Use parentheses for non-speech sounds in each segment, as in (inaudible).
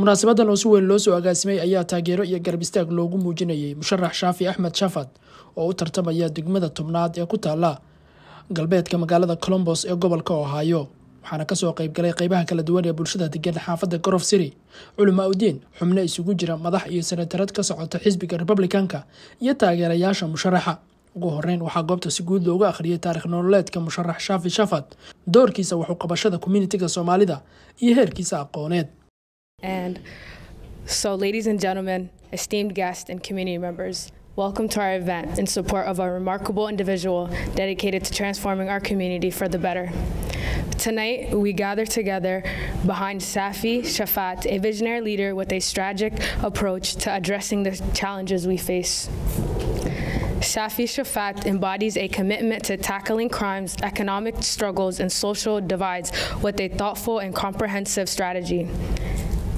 munaasabadan oo si weyn loo soo agaasimay ayaa taageero iyo garab istaag loogu muujinayay musharax shaafi axmed shafad oo u tartamaya degmada tobnaad ee ku taala galbeedka magaalada colombos ee gobolka ohaayo waxaana ka soo qeybgalay qeybaha kala duwan ee bulshada degan xaafadda gorof city. Culamaa udiin xubno isugu jira madax iyo senatarad ka socota xisbiga republicanka iyo taageerayaasha musharaxa. Ugu horeyn waxaa goobta si guud loogu akhriyay taarikh nololeedka musharax shaafi shafad doorkiisa waxu qabashada communitiga soomaalida iyo heerkiisa aqooneed And so, ladies and gentlemen, esteemed guests, and community members, welcome to our event in support of a remarkable individual dedicated to transforming our community for the better. Tonight, we gather together behind Safi Shafat, a visionary leader with a strategic approach to addressing the challenges we face. Safi Shafat embodies a commitment to tackling crimes, economic struggles, and social divides with a thoughtful and comprehensive strategy.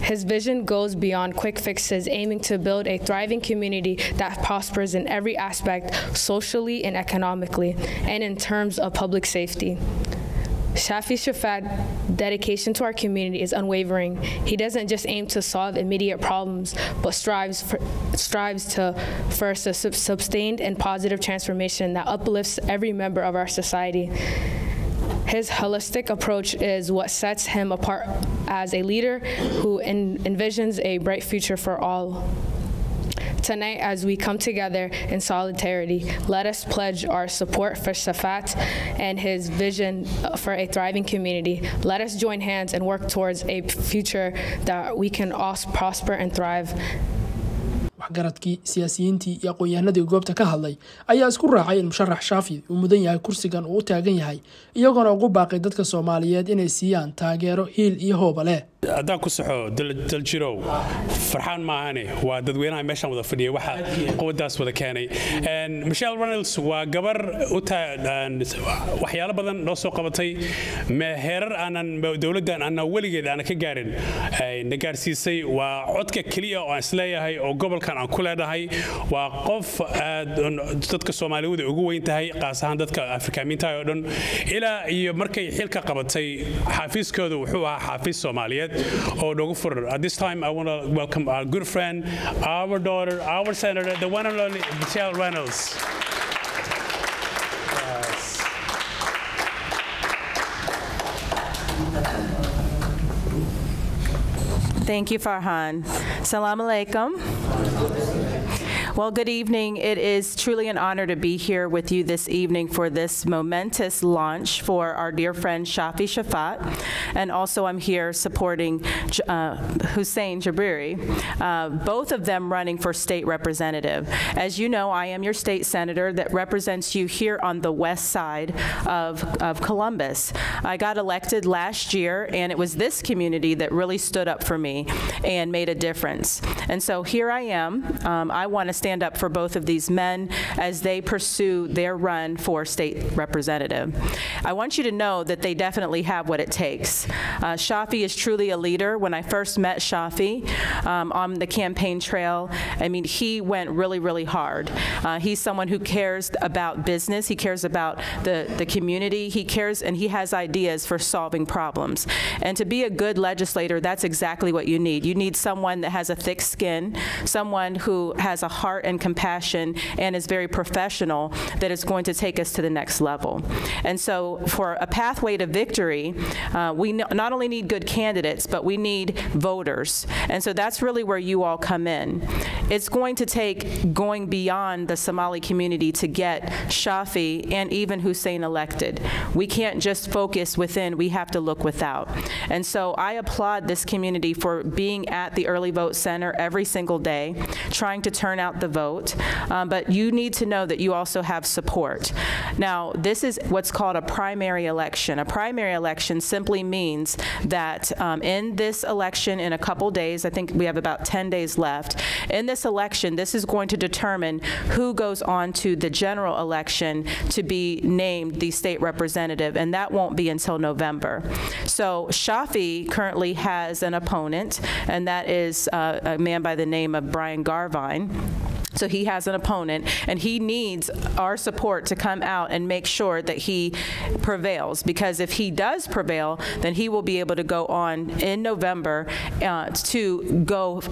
His vision goes beyond quick fixes, aiming to build a thriving community that prospers in every aspect, socially and economically, and in terms of public safety. Shafi Shafat dedication to our community is unwavering. He doesn't just aim to solve immediate problems, but strives for, strives to first a sustained and positive transformation that uplifts every member of our society. His holistic approach is what sets him apart as a leader who en- envisions a bright future for all. Tonight, as we come together in solidarity, let us pledge our support for Safat and his vision for a thriving community. Let us join hands and work towards a future that we can all prosper and thrive. Waxgaradkii siyaasiyiintii iyo aqoon-yahanadii goobta ka hadlay ayaa isku raacay in musharax shaafi uu mudan yahay kursigan uu u taagan yahay iyagoona ugu baaqay dadka soomaaliyeed inay siiyaan taageero hiil iyo hooba leh. Haddaan ku saxo daljirow farxaan maahane waa dadweynaha meeshaan wada fadhiyay waxa quwaddaas wada keenay. Michelle ronalds waa gabar waxyaalo badan noo soo qabatay. Heerar aanan dowladdan aanan weligeed aanan ka gaarin na gaarsiisay. Waa codka keliya oo aan is leeyahay oo gobolkan aan ku leenahay waa qof aad dadka soomaaliyada ugu weyn tahay qaas ahaan dadka afrikaamiintaha oo dhan ilaa iyo markay xilka qabatay xaafiiskooda wuxuu ahaa xaafiis soomaaliyeed Oh, Dogufur. At this time, I want to welcome our good friend, our daughter, our senator, the one and only Michelle Reynolds. Thank you, Farhan. Salam alaikum. about this. Well, good evening. It is truly an honor to be here with you this evening for this momentous launch for our dear friend Shafi Shafat. And also, I'm here supporting uh, Hussein Jabriri, uh, both of them running for state representative. As you know, I am your state senator that represents you here on the west side of, of Columbus. I got elected last year, and it was this community that really stood up for me and made a difference. And so here I am. Um, I want to stand up for both of these men as they pursue their run for state representative. I want you to know that they definitely have what it takes. Uh, Shafi is truly a leader. When I first met Shafi um, on the campaign trail, I mean, he went really, really hard. Uh, he's someone who cares about business. He cares about the, the community. He cares and he has ideas for solving problems. And to be a good legislator, that's exactly what you need. You need someone that has a thick skin, someone who has a heart and compassion and is very professional that is going to take us to the next level. And so, for a pathway to victory, uh, we not only need good candidates, but we need voters. And so, that's really where you all come in. It's going to take going beyond the Somali community to get Shafi and even Hussein elected. We can't just focus within, we have to look without. And so, I applaud this community for being at the Early Vote Center every single day, trying to turn out the vote, um, but you need to know that you also have support. Now, this is what's called a primary election. A primary election simply means that um, in this election, in a couple days, I think we have about 10 days left, in this election, this is going to determine who goes on to the general election to be named the state representative, and that won't be until November. So, Shafi currently has an opponent, and that is uh, a man by the name of Brian Garvine. So he has an opponent, and he needs our support to come out and make sure that he prevails. Because if he does prevail, then he will be able to go on in November uh, to go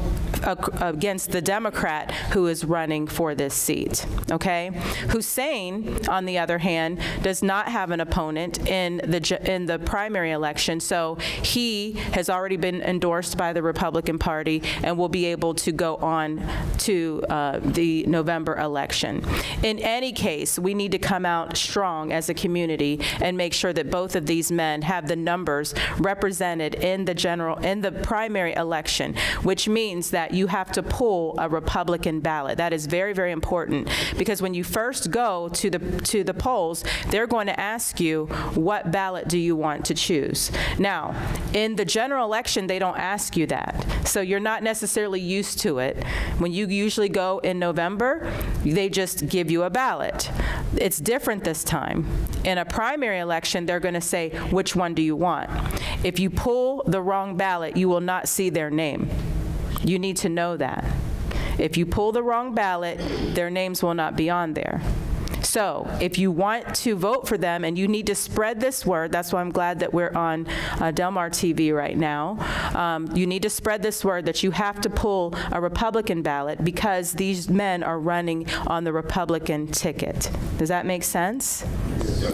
against the Democrat who is running for this seat. Okay? Hussein, on the other hand, does not have an opponent in the in the primary election, so he has already been endorsed by the Republican Party and will be able to go on to uh, the November election. In any case, we need to come out strong as a community and make sure that both of these men have the numbers represented in the general in the primary election, which means that you have to pull a Republican ballot. That is very very important because when you first go to the to the polls, they're going to ask you what ballot do you want to choose. Now, in the general election, they don't ask you that. So you're not necessarily used to it. When you usually go in November, they just give you a ballot. It's different this time. In a primary election, they're going to say, which one do you want? If you pull the wrong ballot, you will not see their name. You need to know that. If you pull the wrong ballot, their names will not be on there. So if you want to vote for them and you need to spread this word, that's why I'm glad that we're on uh, Delmar TV right now. Um, you need to spread this word that you have to pull a Republican ballot because these men are running on the Republican ticket. Does that make sense?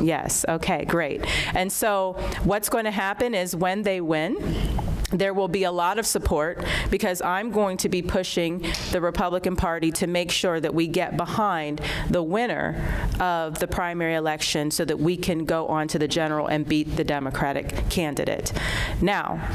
Yes. Okay, great. And so what's going to happen is when they win, there will be a lot of support because I'm going to be pushing the Republican Party to make sure that we get behind the winner of the primary election so that we can go on to the general and beat the Democratic candidate. Now,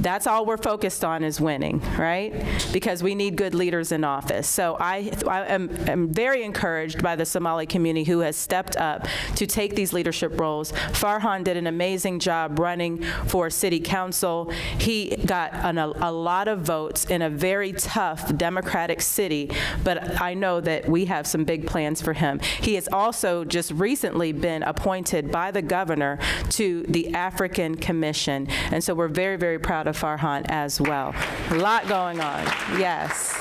that's all we're focused on is winning, right? Because we need good leaders in office. So I, I am, am very encouraged by the Somali community who has stepped up to take these leadership roles. Farhan did an amazing job running for city council. He got an, a, a lot of votes in a very tough Democratic city, but I know that we have some big plans for him. He has also just recently been appointed by the governor to the African Commission, and so we're very, very proud of Farhan as well. A lot going on, yes.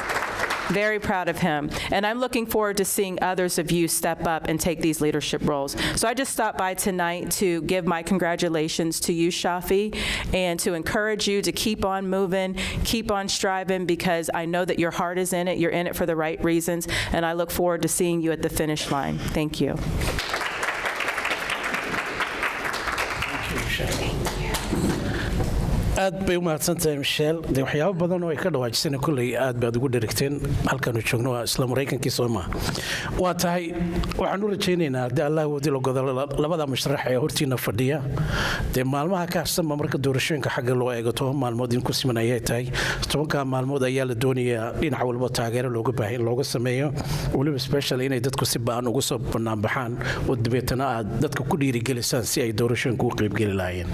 Very proud of him. And I'm looking forward to seeing others of you step up and take these leadership roles. So I just stopped by tonight to give my congratulations to you, Shafi, and to encourage you to keep on moving, keep on striving, because I know that your heart is in it. You're in it for the right reasons. And I look forward to seeing you at the finish line. Thank you. Aad bay u mahadsantahay michel de waxyaabo badan oo ay ka dhawaajisana kolley aad baad ugu dherigteen halkaanu joogno waa isla maraykankii soo maha waa tahay waxaan u rajaynaynaa haddii allah wadi lagodo labada musharax ee hortiina fadhiya. Dee maalmaha ka marka doorashooyinka xagga loo eego maalmood in ku siman ayay tahay. Tobanka maalmood ayaa la doonayaa dhinac walba taageero looga baahay in looga sameeyo. Weliba special inay dadku si ba'an ugu soo banaanbaxaan oo dabeetana aad dadka ku dhiirigelisaan si ay doorashooyinka u qaybgeli lahaayeen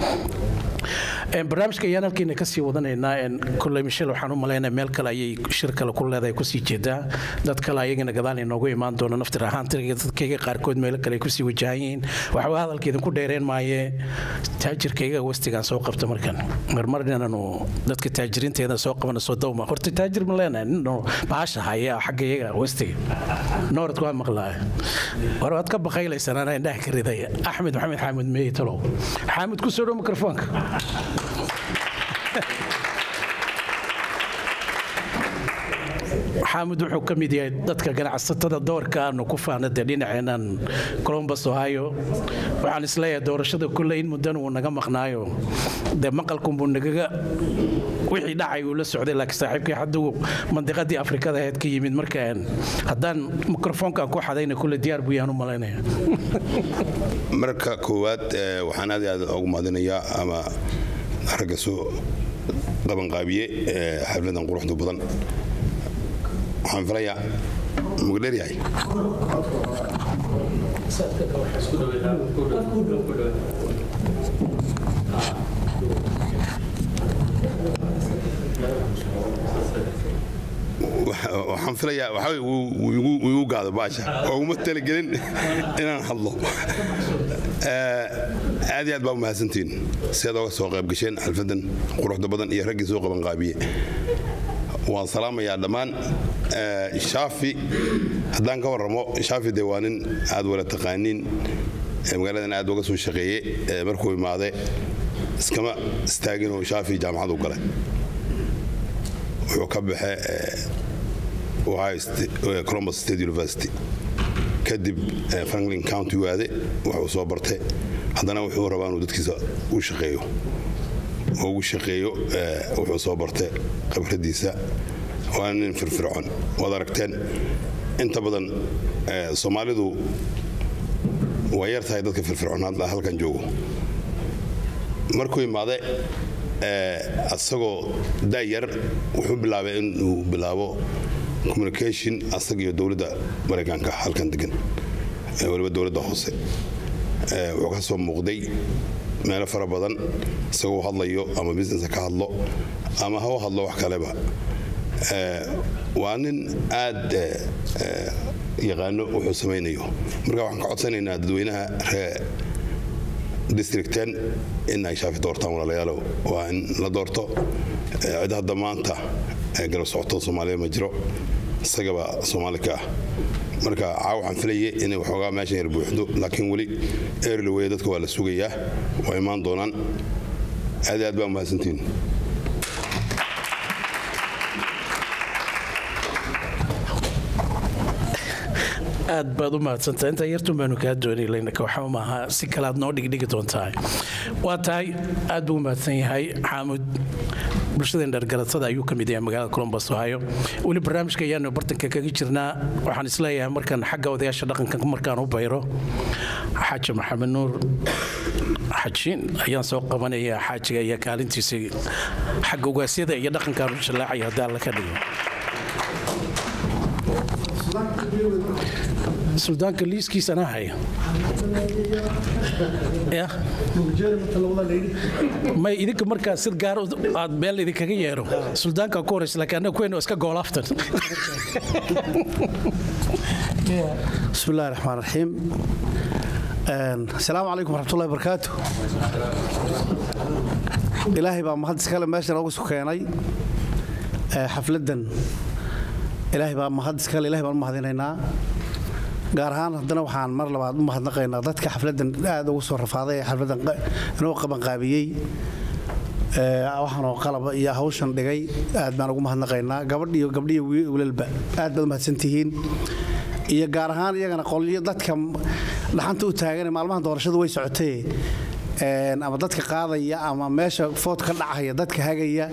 barnaamijka ayaan halkeena ka sii wadanaynaa koley michel waxaan u malaynaa meel kale ayay shir kale ku leedahay ku sii jeedaa. Dad kale ayagana gadaal inoogu imaan doona naftir ahaantiriga dadkayga qaarkood meelo kale ay ku sii wajahan yihiin waxba hadalka idinku dheereen maaye. Taajirkayga westigaan soo qabta markan. Marmar inanu dadka taajiriinteeda soo qabana soo dawma. Horta taajir ma leenahay nin baasha haya xagga iyaga westiga nooradku waa maqlaa. War waad ka baqaylaysaan anaa indhaha ka riday. Axmed maxamed xaamud meey talow. Xaamud ku soo dhow mikrofoonka xaamud wuxuu ka mid yahay dadka ganacsatada doorka aanu ku faanade dhinaceenan colombus ohio. Waxaan is leeyahay doorashada kulle in muddan uu naga maqnaayo. Dee maqalkunbuu nagaga wixii dhacay uu la socday laakiin saaxiibkii hadduu mandiqadii afrikada ahayd ka yimid marka haddaan mikrofoonkan ku xadayna kulle diyaar buu yaan u malaynaya. (laughs) Marka koowaad waxaan aad aad ugu mahadinayaa ama ragga soo qabanqaabiye xafladan quruxda badan. Waxaan filayaa mugdheryahay waxaan filayaa waxaa wuu igu gaado baasha. Oo uma talagelin inaan hadlo. Aad iyo aad baa u mahadsantihiin siaad oga soo qayb gasheen xalfadan quruxda badan iyo raggii soo qabanqaabiye waan salaamayaa dhammaan. Shaafi haddaan ka warramo shaafi dee waa nin aad wala taqaaniin. Magaaladan aad uga soo shaqeeye markuu imaade iskama istaaginoo shaafi jaamacadu galay. Wuxuu ka baxe columbus state university. Kadib franklin county waade wuxuu soo bartay. Haddana wuxuu rabaa inuu dadkiisa u shaqeeyo. Ugu shaqeeyo wuxuu soo bartay khibraddiisa waa nin firfircoon waad aragteen. Inta badan soomaalidu waa yar tahay dadka firfircoon hadda halkan joogo. Markuu imaade asagoo dayar wuxuu bilaabay inuu bilaabo communication asaga iyo dowladda maraykanka halkan degan waliba dowladda hoose. Wuxuu ka soo muuqday meelo fara badan isagoo hadlayo ama businessa ka hadlo ama ha u hadlo wax kaleba. Waa nin aad yaqaano wuxuu samaynayo marka waxaan ka codsanaynaa dadweynaha ree districten in ay shaafi doortaan walaalayaalow. Waa in la doorto cid hadda maanta garab socoto soomaaliya ma jiro isagaba soomaali ka ah. Marka caaw waxaan inay waxoogaa meeshan yar buuxdo laakiin weli eerli weye dadka waa la sugayaa waa imaan doonaan. Aad aad baa mahadsantihin aad baad u mahadsantaha intaa yartun baanu kaa doonaylanka waxa maaha si kale aad noo dhigdhigi doontaa waa tahay aad buu u mahadsan yahay xaamud bulshadeen dhargaratada ayuu ka mid yahay magaalada colombos ohio. Weli barnaamijka ayaanu bartanka kaga jirnaa waxaan is leeyahay markaan xagga odayaasha dhaqanka markaan u bayro xaaji maxamed nuur xajiin ayaan soo qabanaya xaajiga iyo kaalintiisa xagga ugaasyada iyo dhaqankaanu shallaacaya haddii alla ka dhigo suldaanka liiskiis haya (laughs) may idinka markaa si gaar aad meel idinkaga yeedho suldaanka ku horeysa lakiin annaga kuweyna iska goolaaftan (laughs) bismillahi raxmaan raxiim asalaamu calaykum waraxmatullahi barakaatu ilaahay baa mahad iskale meeshan ugu sukeenay eh, xafladdan ilaahay baa mahad iskale ilahay baan u mahadinaynaa gaar ahaan haddana waxaan mar labaad u mahadnaqaynaa dadka xafladan aad ugu soo rafaaday ee xafladan inoo qabanqaabiyey waxaanoo qalaba iyo hawshan dhigay aad baan ugu mahadnaqaynaa. Gabadh iyo gabdhiyo wilalba aad baad umahadsantihiin iyo gaar ahaan iyagana qolyo dadka dhaxanta u taagan maalmaha doorashadu way socotee. Ama dadka qaadaya ama meesha food ka dhacaya dadka hagaya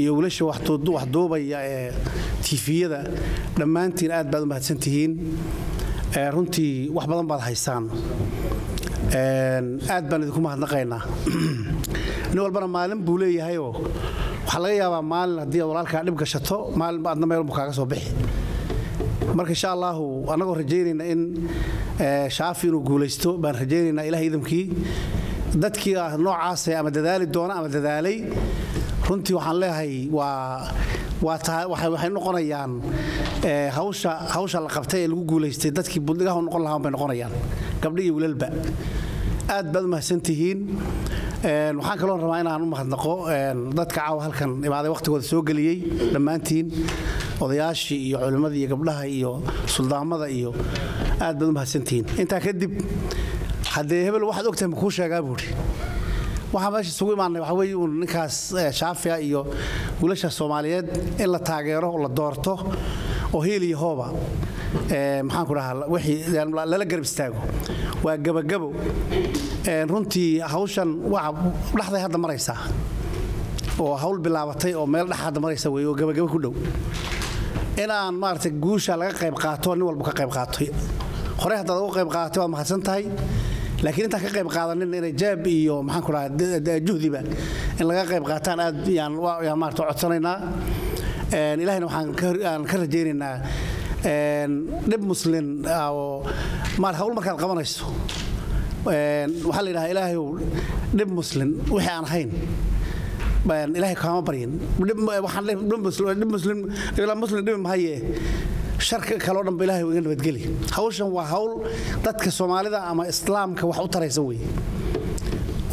iyo wilasha waxduubaya ee tifiyada dhammaantiin aad baad u mahadsantihiin runtii wax badan baad haysaan aad baan idinku mahadnaqaynaa (clears throat) nin walbana maalin buu leeyahayoo waxaa laga yaabaa maalin haddii aad walaalkaa dhib gashato maalin adna meel buu kaaga soo bixi. Marka insha allaahu annagoo rajaynayna in shaafi inuu guulaysto baan rajaynaynaa ilaah idamkii dadkii noocaasa ama dadaali doona ama dadaalay runtii waxaan leeyahay waxay noqonayaan hawsha la qabtay ee lagu guulaystay dadkii buldhigaha u noqon lahaan bay noqonayaan. Gabdhi iyo wilalba aad baad u mahadsantihiin waxaan kaloo rabaa inaan u mahadnaqo dadka caawa halkan imaaday wakhtigooda soo geliyey dhammaantiin. Odayaashii iyo culimmadii iyo gabdhaha iyo suldaamada iyo aad baad u mahadsantihiin intaa kadib haddee hebel waxaad ogtahay makuu sheegaa buuri waxaa meesha isugu imaanay waxaa weeye uun ninkaas shaafiya iyo wiilasha soomaaliyeed in la taageero la doorto oo hiil iyo hooba maxaan ku dhahaa wixii lala garab istaago. Waa gabagabo. Runtii hawshan waxa dhexday hadda maraysaa oo hawl bilaabatay oo meel dhex hadda maraysa weeye oo gabagabo ku dhow. Inaan maaragtay guusha laga qayb qaato nin walba ka qayb qaato horey haddaad uga qayb qaadatay waad mahadsan tahay laakiin intaan ka qayb qaadanin inay jaab iyo maxaan ku dhahaa juhdiba in laga qayb qaataan aad yaan maarata codsanaynaa. Ilahayna waxaan ka rajaynaynaa dhib muslin oo maar hawl markaad qabanayso waxaa la yidhahaa ilaahayow dhib muslin wixii aan ahayn ilaahay kaama baryin. Muslim dhibi mahaye sharka kaleo dhanba ilahay iga nabadgeli. Hawshan waa hawl dadka soomaalida ama islaamka wax u taraysa wey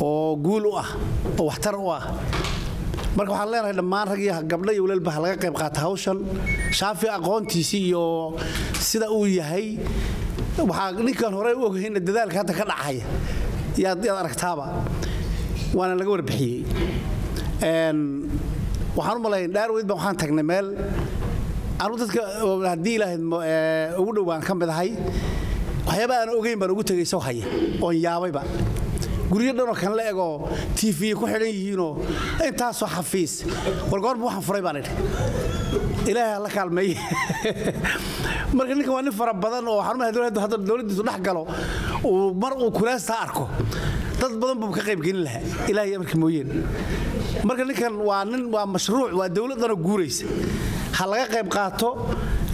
oo guul u ah oo waxtar u ah. Marka waxaan leenahay dhammaan rag iyo gabdho iyo walaalba ha laga qayb qaata hawshan. Shaafi aqoontiisii iyo sida uu yahay waxaa ninkan hore u ogahayna dadaalka hadda ka dhacaya. Yaad aragtaaba waana laga warbixiyey waxaan u malayn dhaarweyd baan waxaan tagnay meel anu dadka haddii ilaahayd ugu dhowaan ka mid ahay. Waxyaaba aan ogeyn baan ugu tegay soo haya oon yaabayba. Guryo dhanoo kan la egoo tv ku xidhan yihiinoo intaasoo xafiis. War goorma waxaan furay baan idhi. Ilaahay ha la kaalmeeye (laughs) marka ninkan waa nin fara badan oo waxaan umahay dowladdu hadda dowladdiisu dhex galo uu mar uu kulaastaa arko. Dad badan buu ka qayb gelin lahaa ilaahay amarka mooyeen. Marka ninkan waa nin waa mashruuc waa dowladdanoo guuraysa ha laga qayb qaato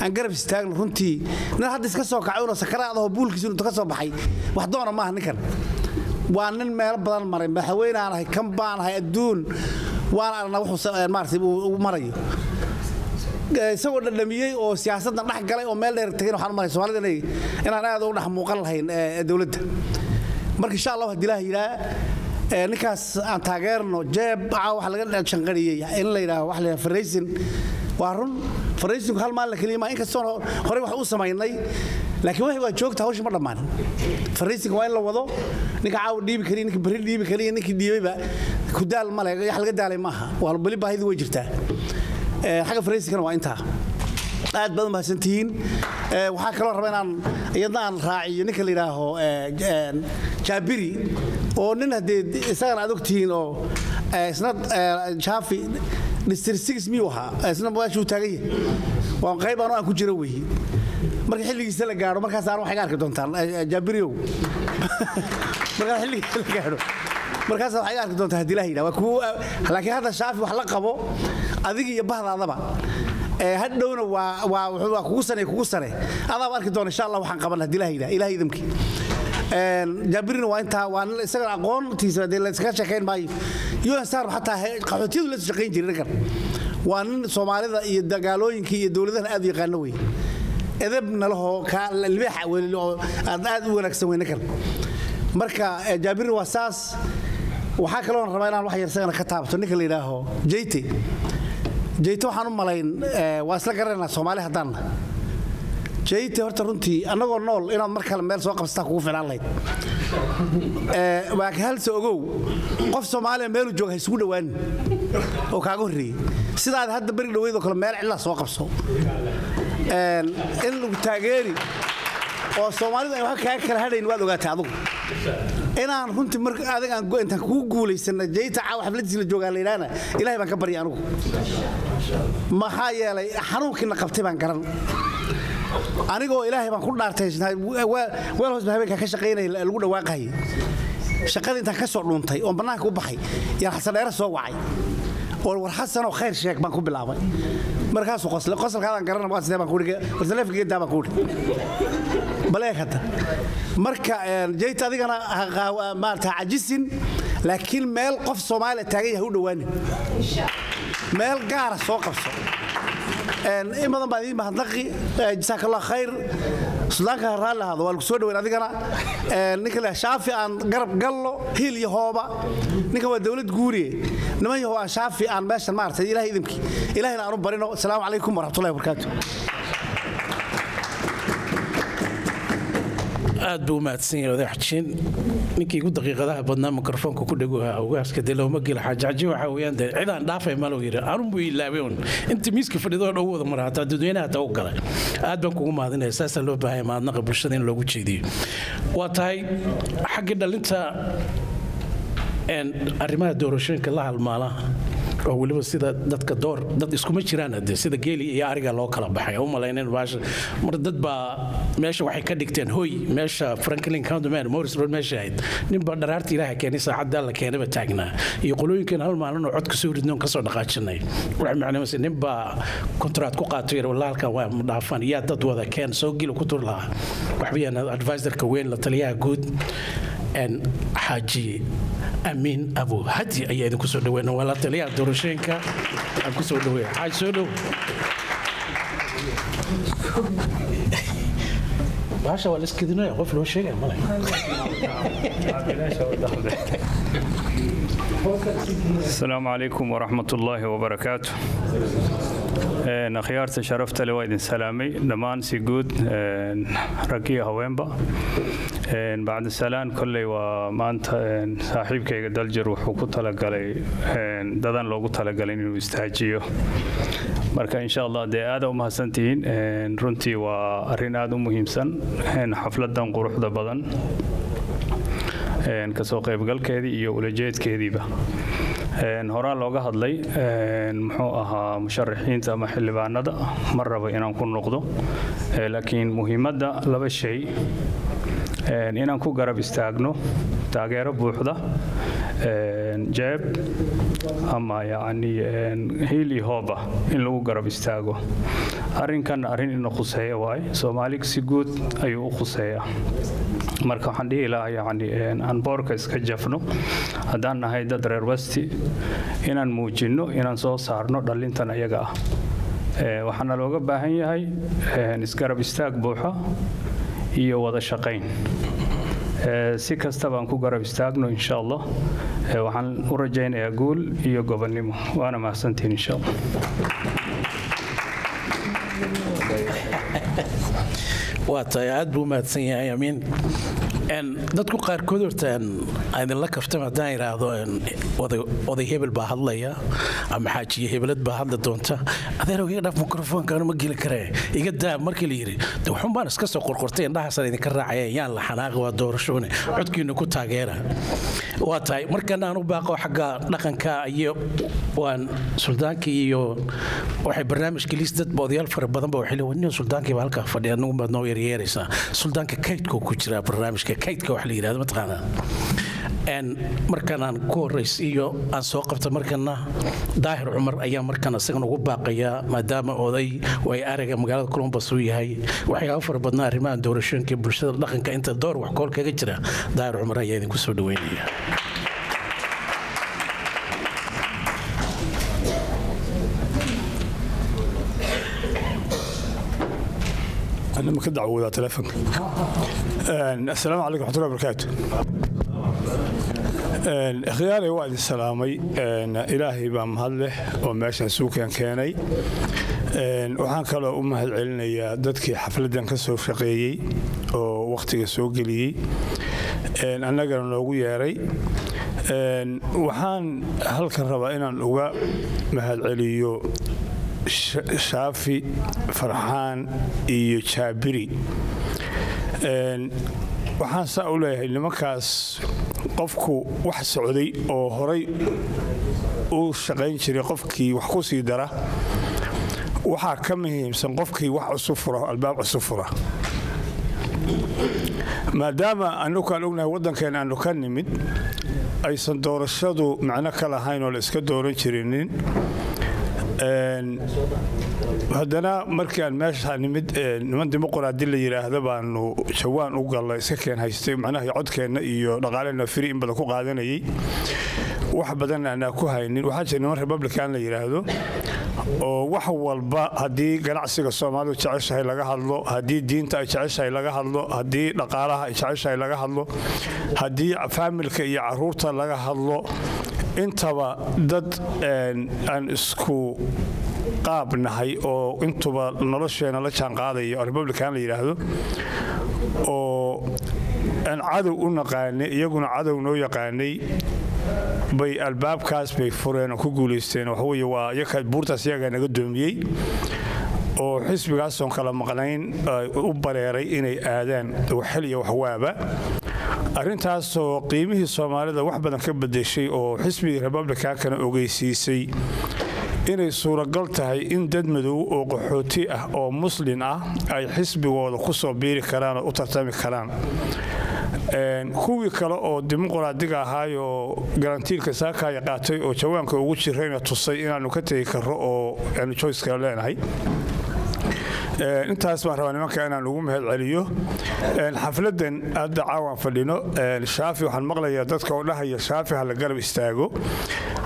aan garab istaagno runtii. Nin hadda iska soo kacay unoo sakaraadahoo buulkiisa inuu ka soo baxay. Wax doona maaha ninkan. Waa nin meelo badan maray madaxweyne aan ahay kan baan ahay adduun. Waan aragnaa wuxuu maaragtay uu marayo. Isagoo dhadhamiyey oo siyaasaddan dhex galay oo meel dheer tegin waxaan u malay soomaalida inay inaan aad ugu dhex muuqan lahayn dowladda. Marka insha allah haddii ilaah yidhaa ninkaas aan taageerno jeeb caa waxa laga shanqariyey in la yidhaaho waxa la yidhaha faraysin waa run. Faraysiinku hal maalin keliya maa inkastoon horey wax u samaynay. Laakiin waxay waa joogta hawsha ma dhammaanin faraysinka waa in la wado. Ninka caawa dhiibi kariya ninka berri dhiibi kariya ninkii dhiibayba ku daal male wax laga daalay maaha waa beli baahidii way jirtaa. Xagga faraysinkana waa intaa. Aad baad mahadsantihiin waxaa kaloo raba inaan iyadna raaciyo ninka la yidhaaho jaabiri oo nin haddee isagana aad ogtihiin oo isna jaafi six miyuu ahaa? Isna meeshuu taagan yahay waa qayb anoo aan ku jiro weeye marka xilligiisa la gaadho markaas aan waxay arki doontaan jaabiriyow (laughs) markaas xilligiisa la gaadho markaas waxay arki doontaa haddii ilaah yidhaha waa kuu laakiin hadda shaafi wax la qabo adiga iyo bahdaadaba hadhowna waa kugu sane kugu sare adaaba arki doona insha allah waxaan qaban haddii ilaah yidhaha ilaah idamkii jaabirina waa intaa waa isaga aqoontiisa dee la iskaga sheekayn maayo unsar xataa qaxootiyadu la shaqayn jiray ninkan waa nin soomaalida iyo dagaalooyinkii iyo dowladahan aad u yaqaano wey. Edebna lahoo libaaxa oo aad aad u wanaagsan wey ninkan marka jaabirina waa saas. Waxaa kaloon rabaa inaan wax yar isagana ka taabto ninka la yidhaaho jeyte jeyte waxaan u malayn waa isla garanaynaa soomaali haddaanna jeyte horta runtii annagoo nool inaad mar kale meel soo qabsataa kugu filaan lahayd. Waa halse ogow. Qof soomaaliya meeluu jooga ha isugu dhowaanin oo kaaga horreeyey sidaad hadda beri dhoweydoo kale meel cidlaa soo qabso. In lagu taageeri oo soomaalidu ay wax kaaga kala hadhayn waad ogaatay adugu. Inaan runtii mar intaan kugu guulaysana jeyta caawa xafladiisa la joogaa la yidhaahna ilahay baan ka barya anugu. Maxaa yeelay xanuunkiina qabtay baan garan anigoo ilaahay baan ku dhaartay weel hoosba habeenkaa ka shaqaynaya lagu dhawaaqahayay shaqadii intaan ka soo dhuuntay oon bannaanka u baxay yaan xasadheere soo wacay. Oo war xasanoo khayr sheeg baan ku bilaabay. Markaasuu qoslay qosalkaadaan garana waa sidee baan ku dhiga war taleefanka geedaa baan ku dhiga baleeg hadda. Marka jeyta adigana maarata cajisin laakiin meel qof soomaaliya taagan yahay u dhowaanin. Meel gaara soo qabso in badan baa idiin mahadnaqi jasaakallah khayr sudaanka raalli ahaado waa lagu soo dhaweyn adigana ninka le shaafi aan. Garab gallo hiil iyo hooba ninka waa dowlad guuriye niman yahow aan shaafi aan meeshan maaragtay ilahay idimkii ilahayna aanu barino asalaamu calaykum waraxmatullahi wabarakaatu aad buu u mahadsan yahay oday xajin. Ninkii ugu daqiiqadaha badnaa mikrofoonka ku dhego awgaaska dee looma gela xaajaxaji waxa weeyaan dee cidaan dhaafay malo yidhi. Anun buu ilaabay inta miiska fadhidoo dhow wada mara hataa dadweynaha taa u galay. Aad baan kugu mahadinaya saasaa loo baahaya mahadnaqa bulshada in loogu jeediyo. Waa tahay xaggii dhalinta arrimaha doorashooyinka la halmaala oo weliba sida dadka door dad iskuma jiraan de sida geeli iyo ariga loo kala baxay. U malaynayn baasha mar dad baa meesha waxay ka dhigteen hoy meesha franklin county mayor morris road meesha ahayd. Ninbaa dharaarta ilaaha keenay saacadda alla keenaba taagnaa. Iyo qolooyinkan hal maalin oo cod ka soo ridnoon ka soo dhaqaajinay. Waxay macnamaysa ninbaa kontraat ku qaato yar walaa halkan waa dhaafan. Yaa dad wada keen soo geli ku tur lahaa. Waxbayaan advisorka weyn la taliyaha guud xaaji amiin abu. Hadi ayaa idinku soo dhaweyna waa la taliyaha doorashooyinka aan ku soo dhaweeya xaaji soo dhow. Bahasha waa laskadinaya qof loo sheegaya male asalaamu calaykum waraxmat ullaahi wabarakaatu akhyaarta sharafta le waa idin salaamay dhammaan si guud rag iyo haweenba bacdisalaan kolley waa maanta saaxiibkayga daljir wuxuu ku talagalay. Dadan loogu talagalay inuu istaajiyo marka insha allah dee aada u mahadsantihiin runtii waa arrin aada u muhiimsan xafladan quruxda badan. Kasoo qaybgalkeedii iyo ulajeedkeediiba horaa looga hadlay muxuu ahaa musharaxiinta ama xildhibaanada. Ma rabo inaan ku noqdo. Laakiin muhiimadda laba shay. Inaan ku garab istaagno taageero buuxda jeeb ama yacni hiil iyo hooba in lagu garab istaago. Arrinkan arrin ina khuseeya waaye soomaali si guud ayuu u khuseeyaa marka waxaan dhihi lahaa yacni aan boorka iska jafno haddaan nahay dad reer westi inaan muujinno inaan soo saarno dhallintan ayaga ah. Waxaana looga baahan yahay isgarab istaag buuxa iyo wada shaqayn si kasta baan ku garab istaagno insha allah waxaan u rajaynayaa guul iyo gobonnimo waana mahadsantihin insha allah waa tahay aad buu mahadsan yahay amiin dadku qaarkood horta idinla kaftam haddaan idhaahdo oday hebel baa hadlaya ama xaajiye hebelad baa hadli doonta. Adeerow iga dhaaf mikrofoonkaanu ma geli karee iga daa markii la yidhi de baan iska soo qorqortay indhahaasaan idinka raacaya yaan la xanaaqi waa doorashone codkiina ku taageera. Waa tahay markana u baaqo xagga dhaqanka iyo waan suldaankii iyo waxay barnaamijka liis dad odayaal fara badanba waxay leeyihiin suldaankiiba halkaa fadhiya anigu baad noo yaryeeraysaa suldaanka kaydkoo ku jira barnaamijka kaydka wax la yidhahdo mataqaanaa markan aan ku horays iyo aan soo qabta markana daahir cumar ayaa markan isagan ugu baaqayaa maadaama oday way araga magaalada columbus uu yahay. Waxyaaba fara badnaa arrimahan doorashooyinka bulshada dhaqanka inta door wax kool kaga jira daahir cumar ayaa idinku soo dhaweynaya nama ka dacwoodaa teleefonka assalaamu calaykum raxmatullahi barakaatu ikhyaanay waa idin salaamay ilaahay baa mahad leh oo meeshan suukan keenay waxaan kaloo u mahad celinayaa dadkii xafladdan ka soo shaqeeyey oo wakhtiga soo geliyey annagana noogu yeeray waxaan halkan rabaa inaan uga mahad celiyo shaafi farxaan iyo jaabiri waxaan saa u leeyahay nimankaas qofku wax socday oo horay u shaqayn jiray qofkii wax ku sii dara. Waxaa ka muhiimsan qofkii wax cusub fura albaab cusub fura. Maadaama anukaan ognahay waddankeena aanu ka nimid aysan doorashadu macno ka lahayn oo la iska dooran jirinin haddana markii aan meesha nimid niman dimuqraadi la yidhaahda baanu jawaan u galla iska keen haystay macnaha codkeenna iyo dhaqaalena firi in badan ku qaadanayay. Wax badan aanaa ku haynin. Waxaa jira niman republican la yidhaahdo oo wax walba haddii ganacsiga soomaalidu jeceshahay laga hadlo haddii diinta ay jeceshahay laga hadlo haddii dhaqaalaha ay jeceshahay laga hadlo haddii faamilka iyo carruurta laga hadlo intaba dad aan isku qaab nahay oo intuba nolosheena la jaanqaadaya oo republican la yidhaahdo oo aan cadow u naqaanay iyaguna cadow noo yaqaanay bay albaabkaas bay fureen oo ku guulaysteen waxaweye waa buurtaas iyagaa naga doomiyey oo xisbigaasoon kala maqnayn u bareeray inay aadaan waxxel iyo waxwaaba arrintaasoo qiimihii soomaalida wax badan ka bedeshay oo xisbigii republicankana ogeysiisay inay suuragal tahay in dad madow oo qaxooti ah oo muslin ah ay xisbigooda ku soo biiri karaan oo u tartami karaan. Kuwii kale oo dimuqraadiga ahaayoo garantiilka saakaya qaatay oo jawaanka ugu jirayna tusay inaannu ka tegi karro oo aanu joyskala leenahay intaas baan rabaa nimanka inaan ugu mahad celiyo xafladan hadda caawaan fadhino. Shaafi waxaan maqlayaa dadka oo dhahaya shaafi ha la garab istaago.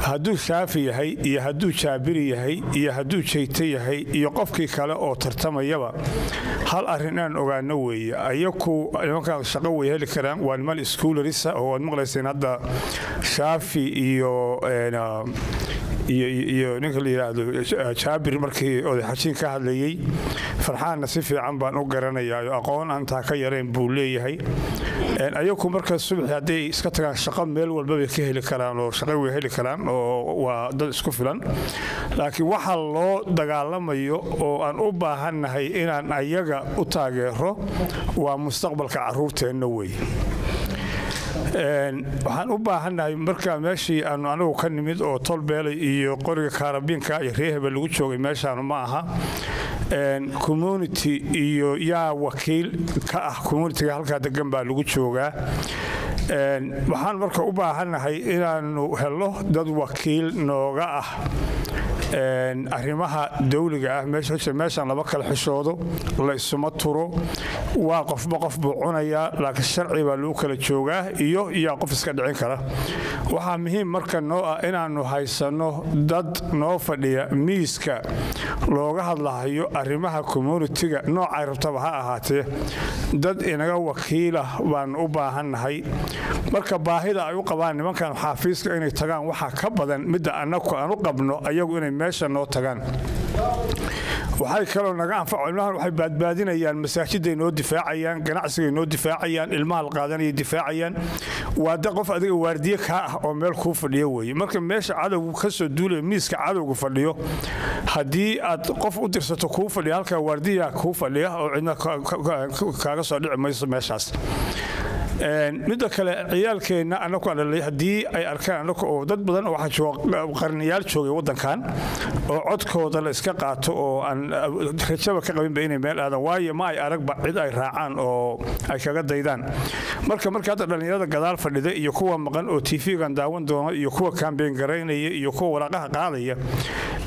Hadduu shaafi yahay iyo hadduu jaabiri yahay iyo hadduu jeyte yahay iyo qofkii kale oo tartamayaba hal arrin inaan ogaano weeye. Ayaku nimankaan shaqo way heli karaan. Waa niman iskuularisa oo waad maqlayseen hadda shaafi iyo iyo ninka la yidhaahdo jaabir markii odaxajiin ka hadlayey farxaanna si fiican baan u garanayaa aqoon aan taa ka yarayn buu leeyahay. Ayaku marka subaxi hadday iska tagaan shaqo meel walba bay ka heli karaan oo shaqo way heli karaan oo waa dad isku filan. Laakiin waxa loo dagaalamayo oo aan u baahannahay inaan ayaga u taageero waa mustaqbalka carruurteenna wey waxaan u baahannahay markaa meeshii aanu anigu ka nimid oo tolbeelay iyo qoriga kaarabiinka iyo reeheba lagu joogay meeshaanu ma aha. Community iyo yaa wakiil ka ah communitiga halkaa degan baa lagu joogaa. Waxaan marka u baahannahay inaanu helo dad wakiil nooga ah arrimaha dawliga ah meeshaan laba kala xishoodo la isuma turo. Waa qofba qof buu cunayaa laakiin sharci baa lagu kala joogaa iyo yaa qof iska dhicin kara. Waxaa muhiim marka noo ah inaannu haysanno dad noo fadhiya miiska looga hadlahayo arrimaha communitiga noocay rabtaba ha ahaatee. Dad inaga wakiilah baanu u baahannahay. Marka baahida ay u qabaan nimankan xaafiiska inay tagaan waxaa ka badan midda annagu aan u qabno ayagu inay meesha noo tagaan. Waxay kaloo naga anfaco ilmahan waxay baadbaadinayaan masaajiday noo difaacayaan ganacsigay noo difaacayaan ilmaha la qaadanayay difaacayaan. Waa da qof adiga waardiye kaa ah oo meel kuu fadhiyo weeye. Marka meesha cadowgu ka soo duulaya miiska cadowgu fadhiyo haddii aad qof u dirsato kuu fadhiya halkaa waardiya kuu fadhiya oo cidna kaaga soo dhici mayso meeshaas midda kale ciyaalkeenna anagu dhalay haddii ay arkaan anaga oo dad badan oo waxaa qarniyaal joogay waddankan oo codkooda la iska qaato oo aan rajaba ka qabinba inay meel aadaan waayo ma ay aragba cid ay raacaan oo ay kaga daydaan. Marka marka hadda dhallinyarada gadaal fadhida iyo kuwa maqan oo tv-gan daawan doona iyo kuwa kaambeyn garaynaya iyo kuwa waraaqaha qaadaya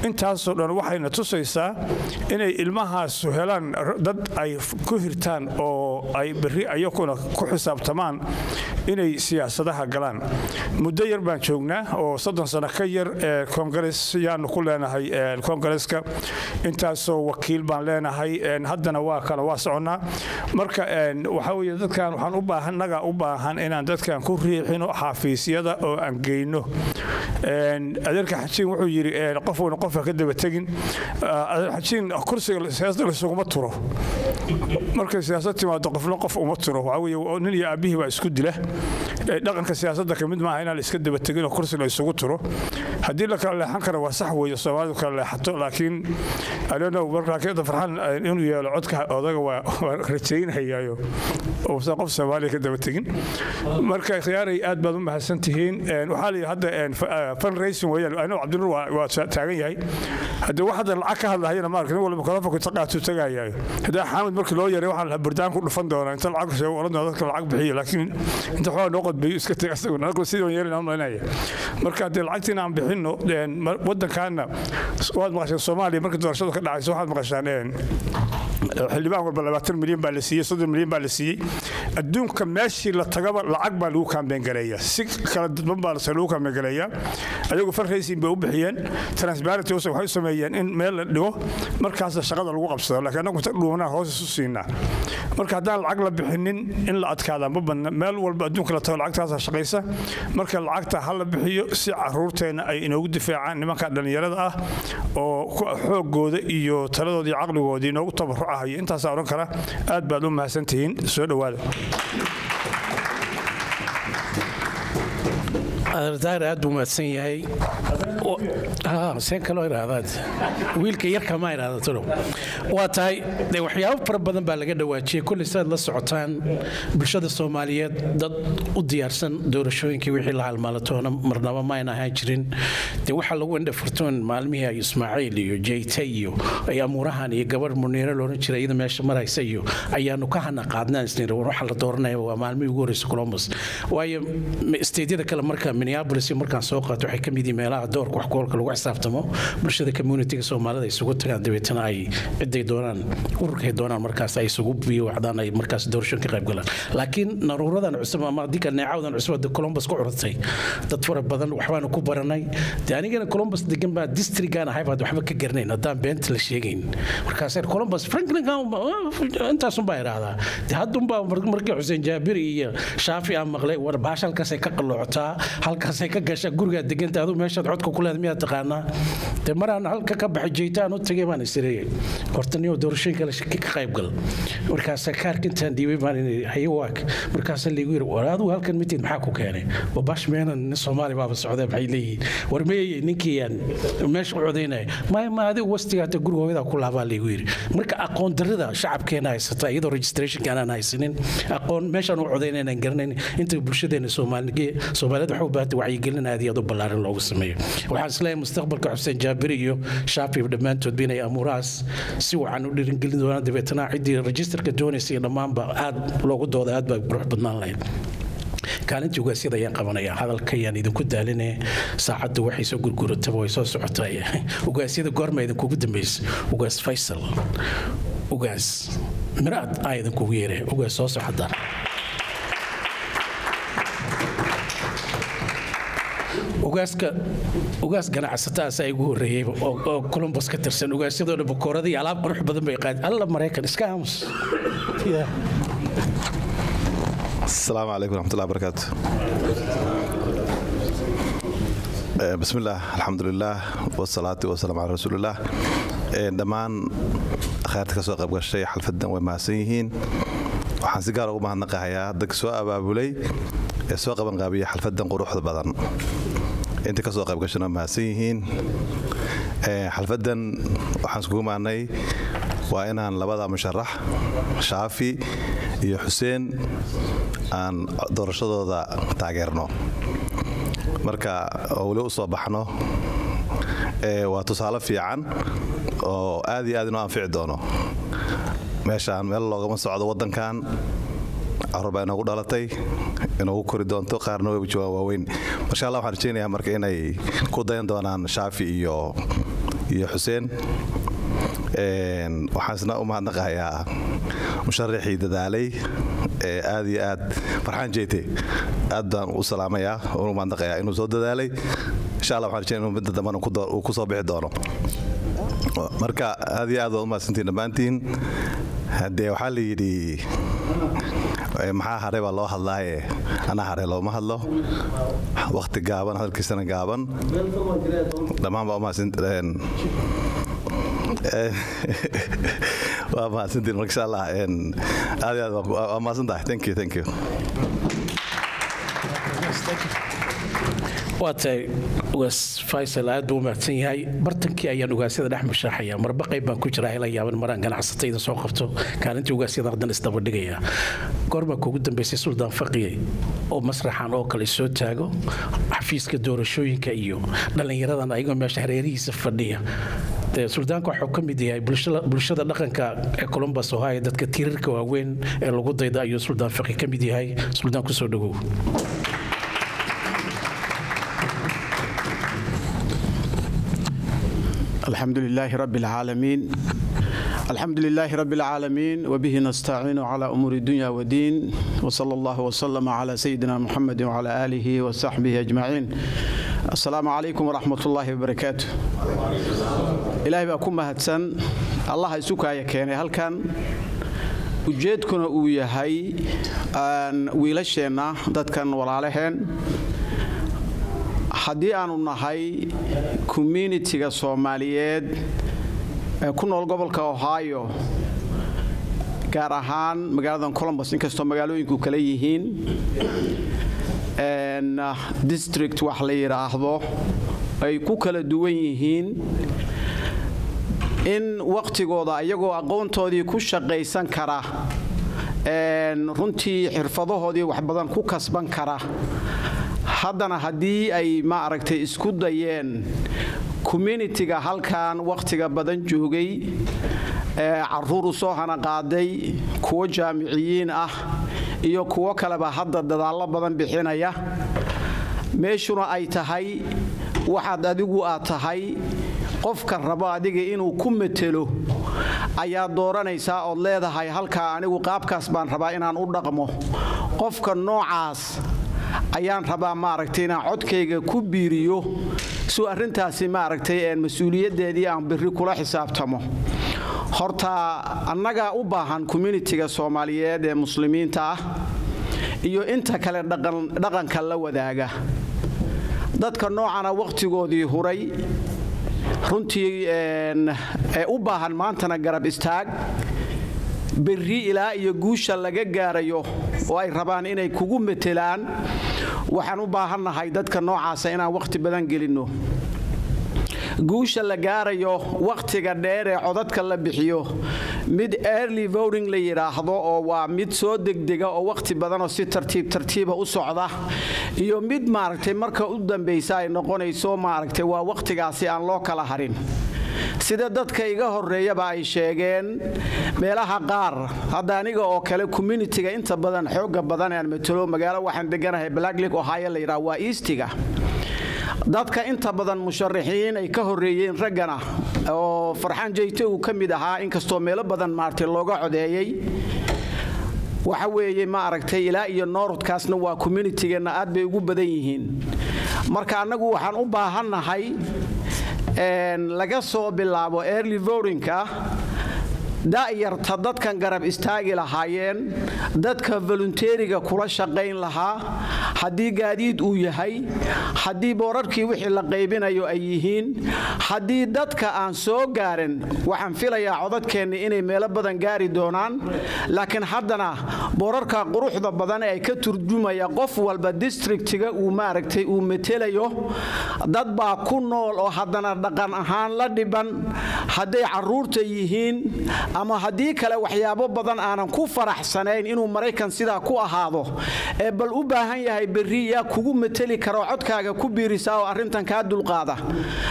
intaasoo dhan waxayna tusaysaa inay ilmahaasu helaan dad ay ku hirtaan oo ay berri ayakuna ku xisaabtamaan inay siyaasadaha galaan. Muddo yar baan joognaa oo soddon sano ka yar kongares yaanu ku leenahay kongareska intaasoo wakiil baan leenahay haddana waa kale waa soconnaa. Marka waxaa dadkan waxaan u baahan naga u baahan inaan dadkan ku riixino xaafiisyada oo aan geyno. Adeerka xajiin wuxuu yidhi qofuna qofka ka daba tegin. Xajiin kursiga siyaasada laysuguma turo. Markay siyaasad timaado qofna qof uma turo. Waxaa nin iyo aabbihii baa isku dila. Dhaqanka siyaasadda ka mid maaha inaan iska daba tegin oo kursi la isugu turo. Haddii la kala leexan kara waa sax weeye soomaalidu kala leexato laakiin alenow markaakeeda farxan inuu yeelo codka odaga waa rajaynayaayo uusan qof soomaaliya ka daba tegin. Marka khiyaaray aad baad u mahadsan tihiin waxaa la yidhi hadda fundraising weeyaan anuu cabdinuur waa taagan yahay haddii wax hadda lacag ka hadlahayana maarka nin walba mikrofonka ta qaatuu tagayaayo haddii xaamid markii loo yaray waxaan lahaa burdaan ku dhufan doonaa inta lacag sheego oran doona dadka lacag bixiya laakiin inta xogaa noo qodbeeyo iska taga asaguna anagu sidii waan yeelina malinaya marka haddii lacagtiina aan bixinno waddankaana waad maqasheen soomaaliya markii doorashadu ka dhacayso waxaad maqashaan xildhibaan walba labaatan milyan baa la siiyey soddon milyan baa la siiyey adduunka meeshii la tagaba lacag baa lagu kaambeen gareeya si kala dadban baa lagu kaambeen gareeya ayagu fundraising bay u bixiyeen. Transparency waxay u sameeyeen in meel la dhigo markaasa shaqada lagu qabsado. Laakiin annagu dhuumanaa hoos isu siinaa. Marka haddaan lacag la bixinin in la adkaada ma badna. Meel walba adduunka la tago lacagtaasa shaqaysa. Marka lacagta ha la bixiyo si caruurteenna ay inoogu difaacaan. Nimanka dhallinyarada ah oo xoogooda iyo taladooda iyo caqligooda inoogu tabarucahayo intaasaa odhan kara aad baad u mahadsantihiin. Soo dhowaada Thank you. Ardaar aad buu mahadsan yahay. Idhaahdaad wiilka yarka ma idhaahda tulow waa tahay waxyaabo fara badan baa laga dhawaajiyey kulli sidaad la socotaan bulshada soomaaliyeed dad u diyaarsan doorashooyinkii wixii la halmaalatoona marnaba mayna ahaan jirin. Dee waxaa lagu indhafurtoon maalmihii ay ismaaciil iyo jeyte iyo ay amuurahan iyo gabarh muniiro loohan jiray iyada meesha maraysa iyo ayaanu ka hana qaadnaan isnir war la dooranaya waa maalmihii ugu horreysa columbus. Waayo isteedyada kale marka minneapolis markaan soo qaato waxay ka mid yihiin meelaha doorka wax koolka lagu xisaabtamo bulshada communitiga soomaalida isugu tagaan dabeetana ay ciday doonaan ururkay doonaan markaas ay isugu biyowacdaan ay markaas doorasho ka qayb galaan. Laakiin naruuradan cusub ama haddii kale neecawdan cusub hadda columbus ku curatay dad fara badan waxbaanu ku baranay. De anigana columbus degan baa districtgaan ahay baad waxba ka garanayn haddaan beenta la sheegayn. Markaas columbus franklin intaasun baa idhaahdaa de haddunbaa markii xuseen jaabiri iyo shaafi aan maqlay war baasha halkaasay ka qaloocotaa halkaasay ka gashaa gurigaa deganta aduu meeshaad codka ku leeda miyaad taqaanaa? De maraan halka ka baxay jeytaan u tagay baan isireeyay horta niyo doorashooyinka la ka qayb gal. Markaas kaarka intaan dhiibay baan hayawaak markaas laygu yiri war adigu halkan mitid maxaa ku keenay? Babash meenan nin soomaali baaba socda maxay leeyihiin. War meeyey ninkii aan meesha u codaynaya maya ma adigu wastiga hata guriga hooyadaa ku laabaa laygu yiri marka aqoon darrida shacabkeena haysata iyadoo registrationka aanaan haysanin aqoon meeshaan u codayn inaan garanayn inta bulshadeena soomaaliyeed waxay baahantay wacyigelin aad iyo aad u ballaaran loogu sameeyo. Waxaan is leeyahay mustaqbalka xuseen jaabiri iyo shaafi dhammaantoodba inay amuurahaas si wacan u dhiringelin doonaan dabeetana ciddii registerka doonaysa iyo dhammaanba aad loogu dooda aad baa qurux badnaan lahayd kaalintii ugaasyada ayaan qabanayaa hadalka ayaan idinku daaline saacaddu waxay soo gurgurataba way soo socotaa ugaasyada goorma idinkugu dambaysa ugaas faysal ugaas miraad aa idinkugu yeere ugaas soo socda ugaas ganacsataaasaa igu horeeyey oo columbus ka tirsan ugaasyadoona bakooradii alaab qurux badan bay qaad alla maraykan iska aamus. Asalaamu calaykum raxmatullahi barakaatu eh, bismillaah alxamdulilaah wasalaatu wasalam calaa rasuulillaah eh, dhammaan akhaarta ka soo qabgashay xalfadan way mahadsan yihiin. Waxaan si gaar ah ugu mahadnaqahayaa dadka soo abaabulay ee soo qabanqaabiya xalfadan quruxda badan inta ka soo qayb gashana mahadsan yihiin xalfadan waxaan iskugu maanay waa inaan labada musharax shaafi iyo xuseen aan doorashadooda taageerno. Marka oo weli u soo baxno waa tusaale fiican oo aad iyo aad inoo anfici doono. Meeshaan meel loogama socdo waddankan carruur baa inoogu dhalatay inoogu kori doonto qaarna joogaan waaweyn. Marsha allah waxaan rajaynayaa marka inay ku dayan doonaan shaafi iyo iyo xuseen. Waxaan isna u mahadnaqahayaa musharaxii dadaalay. Ee aad iyo aad farxaan jeete. Aad baan u salaamayaa u mahadnaqayaa inuu soo dadaalay. Insha allah waxaan rajaynaya inuu midda dambana uu ku soo bixi doono. Marka aad iyo aad waad u mahadsantiin dhammaantiin. Haddee waxaa la yidhi maxaa haray baa loo hadlaaye anaa haray looma hadlo. Wakhti gaaban hadalkiisana gaaban. Dhammaan baa u mahadsantiin (laughs) waa mahadsantiin marka allah aad aad waa mahadsan thank you thank you waa tahay ugaas faysal aad buu u mahadsan yahay. Bartankii ayaan ugaasyada dhex mushaaxaya. Marba qayb baan ku jira hela yaaban maraan ganacsatayda soo qabto. Kaalintii ugaasyada haddana isdabadhigaya goormaa kuugu dambaysay suldaan faqiye oo masraxan oo kale soo taago. Xafiiska doorashooyinka iyo dhallinyaradan ayagoo meesha hareerihiisa fadhiya. Suldaanka waxuu ka mid yahay bulshada dhaqanka ee columbus ohio dadka tiirarka waaweyn ee lagu dayda ayuu suldaan faqi ka mid yahay. Suldaan ku soo dhawow الحمد لله رب العالمين الحمد لله رب العالمين وبه نستعين على أمور الدنيا والدين وصلى الله وسلم على سيدنا محمد وعلى آله وصحبه أجمعين السلام عليكم ورحمة الله وبركاته إلهي بأكون مهدسن الله يسوك يا كيني هل كان ujeedkuna uu yahay wiilasheenna dadkan walaalaheen haddii aanu nahay communitiga soomaaliyeed ee ku nool gobolka ohio gaar ahaan magaaladan colombus inkastoo magaalooyinku kale yihiin district wax la yidhaahdo ay ku kala duwan yihiin in wakhtigooda iyagoo aqoontoodii ku shaqaysan kara runtii xirfadahoodii wax badan ku kasban kara haddana haddii ay ma aragtay isku dayeen communitiga halkan wakhtiga badan joogay carruur u soo hana qaaday kuwo jaamiciyiin ah iyo kuwo kaleba hadda dadaallo badan bixinaya meeshuna ay tahay waxaad adigu aad tahay qofka rabo adiga inuu ku matelo ayaad dooranaysaa ood leedahay halkaa anigu qaabkaas baan rabaa inaan u dhaqmo. Qofka noocaas ayaan rabaa maaragtay inaan codkayga ku biiriyo suu arrintaasi maaragtay mas'uuliyaddeedii aan biri kula xisaabtamo. Horta annagaa u baahan communitiga soomaaliyeed ee muslimiinta ah iyo inta kale dhaqanka la wadaaga. Dadka noocana wakhtigoodii huray runtii ee u baahan maantana garab istaag berri ilaa iyo guusha laga gaarayo oo ay rabaan inay kugu matelaan waxaan u baahannahay dadka noocaasa inaan wakhti badan gelinno. Guusha la gaarayo wakhtiga dheer ee codadka la bixiyo mid early voting la yidhaahdo oo waa mid soo degdega oo wakhti badanoo si tartiib tartiiba u socda iyo mid maaragtay marka u dambaysa ay noqonayso maaragtay waa wakhtigaasi aan loo kala harin sida dadka iga horeeyaba ay sheegeen meelaha qaar hadda aniga oo kale communitiga inta badan xooga badan aan matalo magaalo waxaan deganahay blacklick ohio la yidhaha waa eastiga. Dadka inta badan musharaxiin ay ka horeeyeen raggana oo farxaan jayte uu ka mid ahaa inkastoo meelo badan maaragtay looga codeeyey. Waxa weeye ma aragtay ilaa iyo noorodkaasna waa communitygeenna aad bay ugu badan yihiin. Marka annagu waxaan u baahannahay laga soo bilaabo early votingka da'yarta dadkan garab istaagi lahaayeen dadka volunteeriga kula shaqayn lahaa haddii gaadiid uu yahay haddii boorarkii wixii la qaybinayo ay yihiin haddii dadka aan soo gaarin waxaan filayaa codadkeenna inay meelo badan gaari doonaan laakiin haddana boorarka quruxda badan ay ka turjumaya qof walba districtiga uu maaragtay uu metelayo dad baa ku nool oo haddana dhaqan ahaan la dhiban hadday carruurta yihiin ama haddii kale waxyaabo badan aanan ku faraxsanayn inuu maraykan sidaa ku ahaado ee bal u baahan yahay berri kugu mateli karo codkaaga ku biirisaa oo arrintan kaa dulqaada.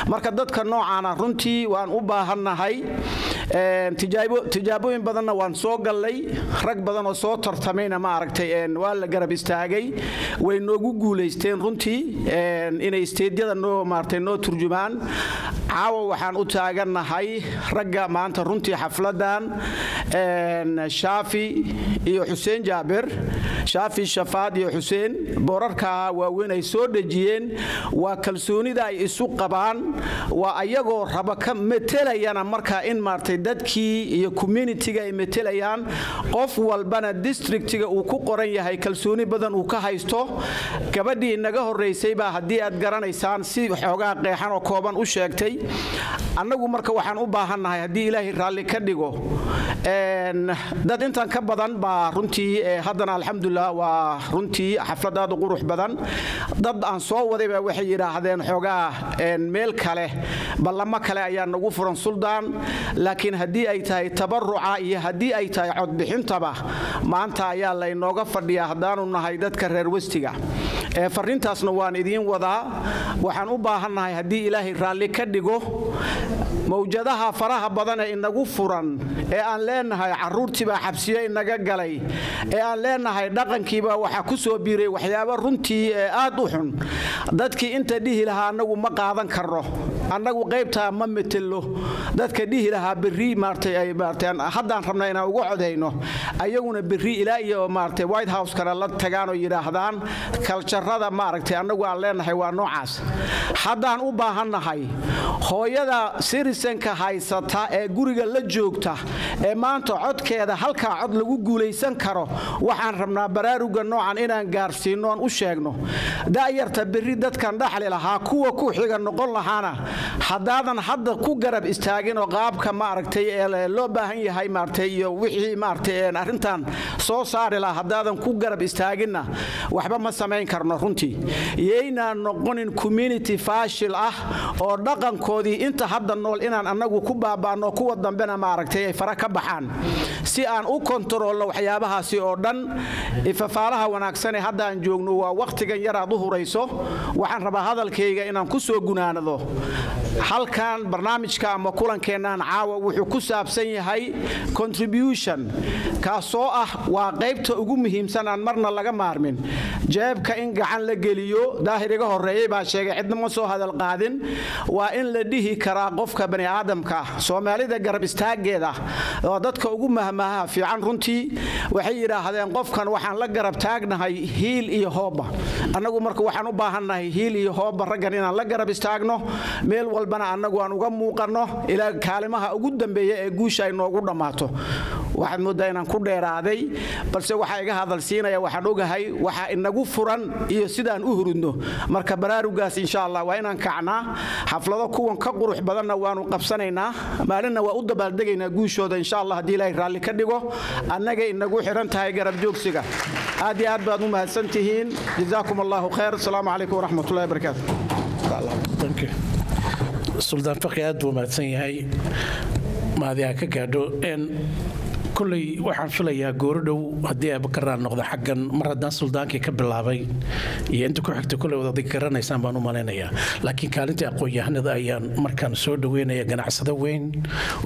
Marka dadka noocaana runtii waan u baahannahay tijaabooyin badanna waan soo gallay. Rag badan oo soo tartamayna ma aragtay waa la garab istaagay. Way noogu guulaysteen runtii. Inay isteedyada noo maaragtay noo turjumaan. Caawa waxaan u taagannahay ragga maanta runtii xafladan shaafi iyo xuseen jaabir shaafi shafaad iyo xuseen boorarka waaweyn ay soo dhejiyeen. Waa kalsoonida ay isu qabaan. Waa ayagoo raba ka matelayana marka in maartay dadkii iyo communitiga ay matelayaan qof walbana districtiga uu ku qoran yahay kalsooni badan uu ka haysto gabadhii inaga horaysay baa haddii aad garanaysaan si xoogaa qeexan oo kooban u sheegtay annagu marka waxaan u baahannahay haddii ilaahay raalli ka dhigo dad intan ka badan baa runtii haddana alxamdulilah waa runtii xaflad qurux badan. Dad aan soo wadayba waxay yidhaahdeen xoogaa meel kale ballamo kale ayaa nagu furan suldaan laakiin haddii ay tahay tabaruca iyo haddii ay tahay codbixintaba maanta ayaa laynooga fadhiyaa haddaanu nahay dadka reer westiga farrintaasna waan idiin wadaa waxaan u baahannahay haddii ilaahay raalli ka dhigo mawjadaha faraha badan ee inagu furan ee aan leenahay carruurtiibaa xabsiyo inaga galay ee aan leenahay dhaqankiibaa waxaa ku soo biiray waxyaabo runtii ee aad u xun. Dadkii inta dhihi lahaa annagu ma qaadan karno annagu qaybtaa ma metelo dadka dhihi lahaa berri maartay haddaan rabna inaan uga codayno ayaguna berri ilaa iyo maartay white house-kana la tagaan oo yidhaahdaan kaljarada maaragtay annagu aan leenahay waa noocaas. Haddaan u baahannahay hooyada sirisanka haysata ee guriga la joogta ee maanta codkeeda halkaa cod lagu guulaysan karo waxaan rabnaa baraaruga noocan inaan gaarsiinno oon u sheegno. Da'yarta berri dadkan dhaxli lahaa kuwa ku xiga noqon lahaana haddaadan hadda ku garab istaagin oo qaabka maaragtay loo baahan yahay maaragtay iyo wixii maaragtay arrintan soo saari lahaa. Haddaadan ku garab istaaginna waxba ma samayn karno runtii. Yaynaan noqonin community faashil ah oo dhaqankoodii inta hadda nool inaan annagu ku baaba'no kuwa dambena maaragtay ay fara ka baxaan. Si aan u kontaroolno waxyaabahaasi oo dhan ifafaalaha wanaagsan ee hadda aan joogno waa wakhtigan yar aad u hurayso waxaan rabaa hadalkayga inaan ku soo gunaanado halkan barnaamijka ama kulankeennan caawa wuxuu ku saabsan yahay contribution. Kaasoo ah waa qaybta ugu muhiimsan aan marna laga maarmin. Jeebka in gacan la geliyo daahir iga horeeyey baa sheegay cidna ma soo hadal qaadin. Waa in la dhihi karaa qofka bani aadamka ah soomaalida garab istaageeda oo dadka ugu mahmaha fiican runtii. Waxay yidhaahdeen qofkan waxaan la garab taagnahay hiil iyo hooba annagu marka waxaan u baahannahay hiil iyo hooba raggan inaan la garab istaagno meel walbana annagu aan uga muuqanno ilaa kaalimaha ugu dambeeya ee guusha ay noogu dhammaato. Waxaad mooddaa inaan ku dheeraaday balse waxaa iga hadalsiinaya waxaan ogahay waxaa inagu furan iyo sidaan u hurudno. Marka baraarugaas insha allah waa inaan kacnaa. Xaflado kuwan ka qurux badanna waanu qabsanaynaa. Maalinna waa u dabaaldegaynaa guushooda insha allah haddii ilaahay raalli ka dhigo. Annagay inagu xidhan tahay garab joogsiga. Aad iyo aad baad u mahadsan tihiin. Jazaakum allahu khayr asalaamu calaykum waraxmatullahi wabarakaatu suldaan faqi aad buu mahadsan yahay mahadiha ka gaadho. Koley waxaan filayaa gooro dhow haddii abakaraan noqdo xaggan. Mar haddaan suldaankii ka bilaabay iyo inta ku xigta koley wadadig garanaysaan baan u malaynayaa laakiin kaalintii aqoon-yahanada ayaan markaan soo dhaweynaya ganacsado weyn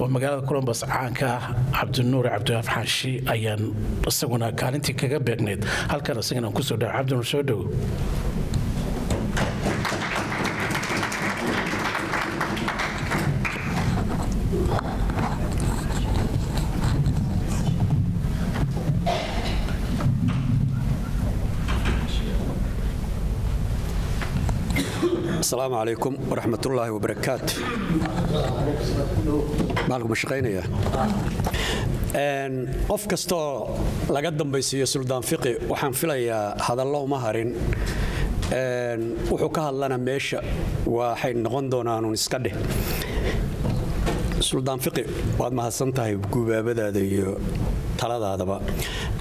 oo magaalada colombos caanka ah cabdinuur cabdiwaaf xaashi ayaan isaguna kaalintii kaga beegnayd halkan isagana ku soo dhawo cabdinuur soo dhowo asalaamu calaykum waraxmatullaahi wabarakaatu. Maalku ma shaqaynaya? Qof kastaoo laga dambaysiiyo suldaan fiqi waxaan filayaa hadallo uma harin. Wuxuu ka hadlana meesha. Waxay noqon doonaanun iska dheh. Suldaan fiqi waad mahadsan tahay gubaabadaada iyo taladaadaba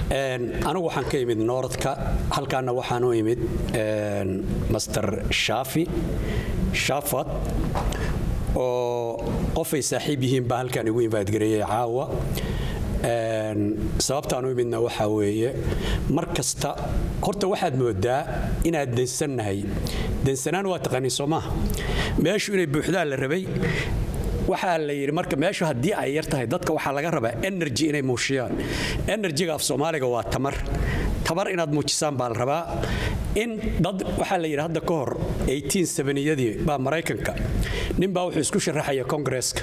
anigu waxaan ka imid noordka halkaana waxaan u imid master shaafi shaafad oo qofay saaxiib yihiin baa halkaan igu invaadgareeyey caawa. Sababtaan u imidna waxaa weeye mar kasta horta waxaad moodaa inaad dansannahay dansanaan waa taqaaniin soo maaha. Meeshu inay buuxdaa la rabay waxaa la yidhi marka meeshu haddii ay yar tahay dadka waxaa laga rabaa energy inay muujiyaan. Enerjiga af soomaaliga waa tamar. Tamar inaad muujisaan baa la rabaa in dad waxaa la yidhi hadda ka hor yadii baa maraykanka. Ninbaa wuxuu isku sharaxaya kongareeska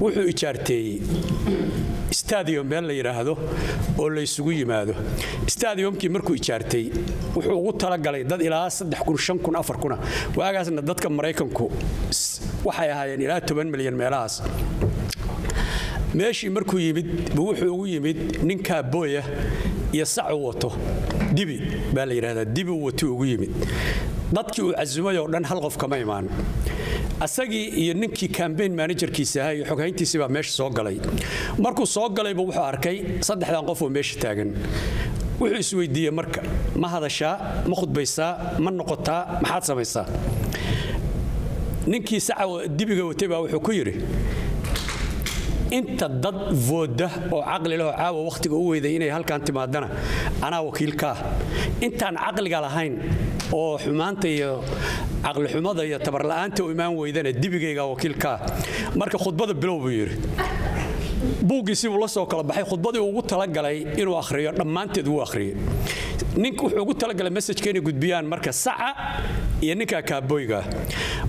wuxuu ijaarteeyey stadium meel la yidhaahdo oo la ysugu yimaado. Stadiumkii markuu ijaartay wuxuu ugu talagalay dad ilaa waagaasna dadka maraykanku waxay ahaayeen ilaa toban milyan meelahaas. Meeshii markuu yimid buu wuxuu ugu yimid ninkaa booya iyo sacu wato dibi baa la yidhahdaa dibi watu ugu yimid. Dadkii uu casumay oo dhan hal qof kama imaan asagii iyo ninkii kambayn manajerkiisa ahaa iyo xoghayntiisii baa meesha soo galay. Markuu soo galayba wuxuu arkay saddexdan qof oo meesha taagan. Wuxuu isweydiiyey marka ma hadashaa ma khudbaysaa ma noqotaa maxaad samaysaa? Ninkii saca dibiga watay baa wuxuu ku yidhi inta dad vooda oo caqli lehoo caawa wakhtiga u weyday inay halkan timaadana anaa wakiilka ah. Intaan caqliga lahayn oo xumaanta iyo caqlixumada iyo tabarla'aanta u imaan weydana dibigayga wakiilka ah. Marka khudbada bilow buu yidhi. Buuggiisii buu la soo kala baxay khudbadii ugu talagalay inuu akhriyo dhammaanteed wuu akhriyey nink wuxuu ugu talagalay mesajka inay gudbiyaan marka saca iyo ninka kaabooyga.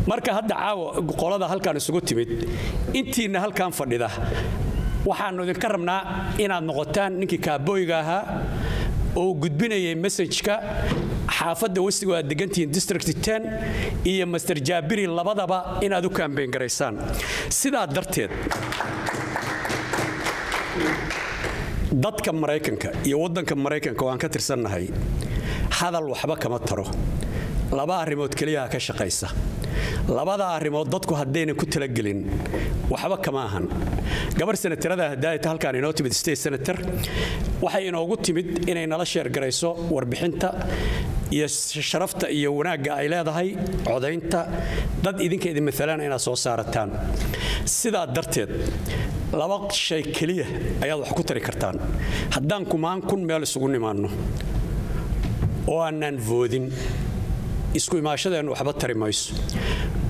Marka hadda caawa qolada halkaan isugu timid intiinna halkaan fadhida waxaannu idinka rabnaa inaad noqotaan ninkii kaabooyga ahaa oo gudbinayay mesajka xaafadda westiga aad degantihiin district iyo master jaabiri labadaba inaad u kaambeyn garaysaan. Sidaa darteed dadka maraykanka iyo waddanka maraykanka oo aan ka tirsannahay hadal waxba kama taro laba arrimood keliyaha ka shaqaysa. Labada arrimood dadku haddaynan ku talagelin. Waxba kama ahan. Gabar senatarada hadaayata halkaan inoo timid state senator waxay inoogu timid inay nala sheergarayso warbixinta iyo sharafta iyo wanaagga ay leedahay codaynta dad idinka idin maalaan inaad soo saarataan. Sidaa darteed laba shay keliya ayaad wax ku tari kartaan. Haddaan kumaan kun meel isugu nimaanno oo aanaan voodin isku imaashadeennu waxba tari mayso.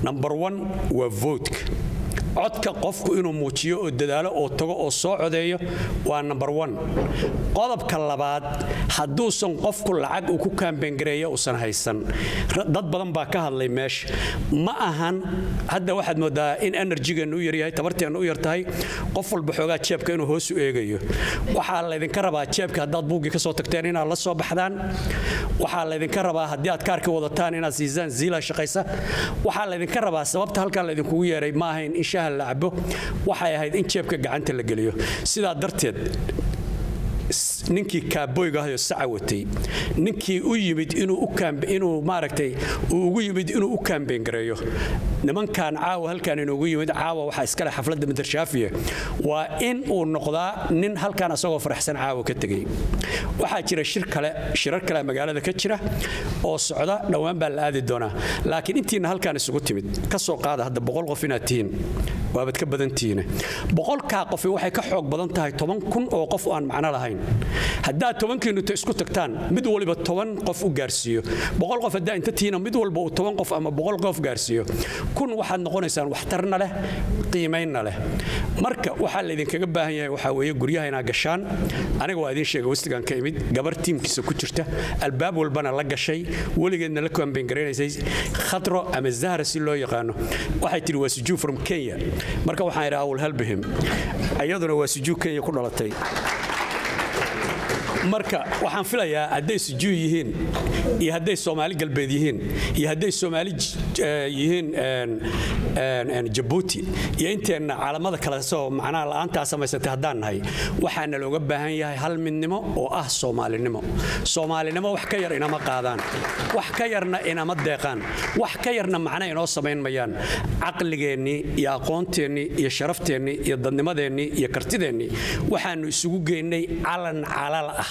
Number one waa votka codka qofku inuu muujiyo oo dadaalo oo tago oo soo codeeyo waa number one. Qodobka labaad hadduusan qofku lacag uu ku kaambengareeya uusan haysan. Dad badan baa ka hadlay meesha. Ma ahan hadda waxaad moodaa in enerjigeennu u yaryahay tabarteennu u yartahay qof walba xoogaa jeebka inuu hoos u eegayo. Waxaa laydinka rabaa jeebka haddaad buuggii ka soo tagteen inaad la soo baxdaan. Waxaa laydinka rabaa haddii aad kaarka wadataan inaad siisaan ziila shaqaysa. Waxaa laydinka rabaa sababta halkan laydinkugu yeeray ma ahayn in shaha la cabo waxay ahayd in jeebka gacanta la geliyo. Sidaa darteed ninkii kaaboyga ahayoo saca watay. Ninkii u yimid inuu maaragtay uu ugu yimid inuu u kaambeyn nimankan caawa halkan inuugu yimid caawa waxaa iskale xafladda madarshaafiya waa in uu noqdaa nin halkan asagoo faraxsan caawa ka tegey waxaa jira shir kale shirar kale magaalada ka jira oo socda dhowaan baa la aadi doonaa. Laakiin intiina halkan isugu timid ka soo qaada hadda boqol qof inaad tihiin waabad ka badantihiine boqolkaa qofi waxay ka xoog badan tahay toban kun oo qof aan macno lahayn haddaad tobankiinuta isku tagtaan mid waliba toban qof u gaarsiiyo. Boqol qof haddaa inta tihiina mid walba uu toban qof ama boqol qof gaarsiiyo. Kun waxaad noqonaysaan waxtarna leh qiimaynna leh. Marka waxaa laydinkaga baahan yahay waxaa weeye guryaha inaa gashaan. Aniga waa idiin sheega westigan ka imid gabar tiimkiisa ku jirta. Albaab walbana la gashay weligeedna la kaambeyngaraynaysay khadro ama zahra si loo yaqaano. Waxay tihi waa sujuu from kenya. Marka waxaan idhi awal helbihim iyaduna waa sujuu kenya ku dhalatay marka waxaan filayaa hadday sujuu yihiin iyo hadday soomaali galbeed yihiin iyo hadday soomaali yihiin jabuuti iyo inteenna caalamada kale soo macnaha la'aantaa samaysatay haddaan nahay waxaana looga baahan yahay hal midnimo oo ah soomaalinimo soomaalinimo wax ka yar inama qaadaan wax ka yarna inama deeqaan wax ka yarna macna inoo samayn mayaan. Caqligeennii iyo aqoonteennii iyo sharafteenii iyo dadnimadeennii iyo kartideennii waxaannu isugu geynay calan calal ah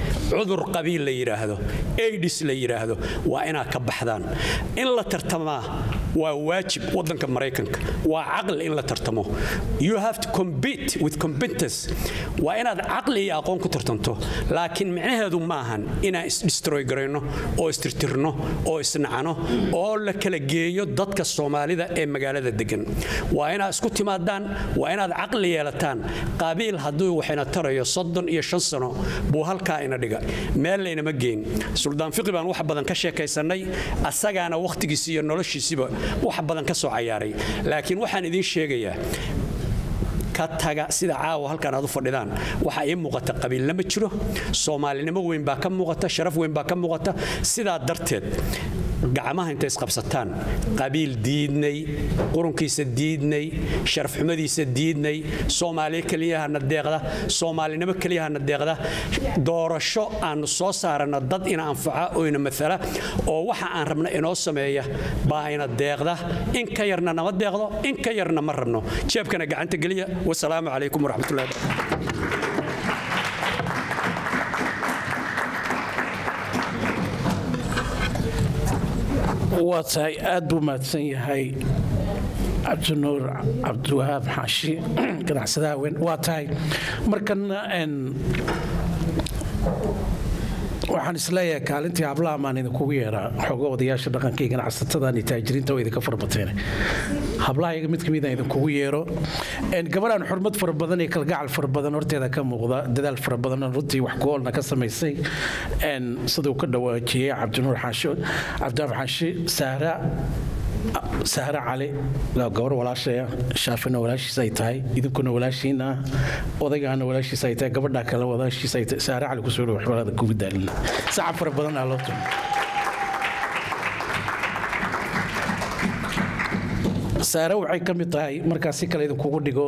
cudur qabiil la yidhaahdo aidis la yidhaahdo waa inaad ka baxdaan. In la tartamaa waa waajib waddanka maraykanka. Waa caqli in la tartamo. Waa inaad caqli iyo aqoon ku tartanto. Laakiin micnaheedu ma ahan inaan isdistroy garayno oo istirtirno oo isnacano oo la kala geeyo dadka soomaalida ee magaalada degan waa inaad isku timaadaan waa inaad caqli yeelataan. Qabiil hadduu waxayna tarayo soddon iyo shan sano buu halkaa ina dhiga meel laynama geyn. Suldaan fiqi baan wax badan ka sheekaysannay asagaana wakhtigiisi iyo noloshiisiba wax badan ka soo cayaaray. Laakiin waxaan idiin sheegayaa ka taga sida caawa halkan aad u fadhidaan. Waxaa ii muuqata qabiilna ma jiro soomaalinimo weyn baa ka muuqata sharaf weyn baa ka muuqata. Sidaa darteed gacmaha intay isqabsataan. Qabiil diidnay qurunkiisa diidnay sharafxumadiisa diidnay soomaaliya keliyahana deeqda soomaalinimo keliyahana deeqda. Doorasho aanu soo saaranno dad ina anfaca oo ina maala oo waxa aan rabna inoo sameeya baa ina deeqda. In ka yarna nama deeqdo in ka yarna ma rabno. Jeebkana gacanta geliya. Wasalaamu calaykum waraxmatullahi waa tahay aad buu mahadsan yahay. Cabdinuur cabdiwahaab xaashi (clears throat) ganacsadaha weyn. Waa tahay markana waxaan is leeyahay kaalintii hablaha maan idinkugu yeeraa xooga odayaasha dhaqanka iyo ganacsatada iyo taajiriinta oo idinka farabateen hablaha iyaga mid ka mid aan idinkugu yeero. Gabadhaan xurmad fara badan iyo kalgacal fara badan horteeda ka muuqda dadaal fara badan runtii wax ku-oolna ka samaysay. Siduu ka dhawaajiyey cabdinuur xaashi cabdiwahaab xaashi saara sahre cali gabar walaashaya shaafina walaashiis ay tahay idinkuna walaashiin ah odaygaana walaashiis ay tahay gabadha kale walaashiis ay tahay sahre cali ku soo dhow waxbalada kugu daalina sacab fara badan aa loo tumo saare waxay ka mid tahay markaa si kale idinkugu dhigo.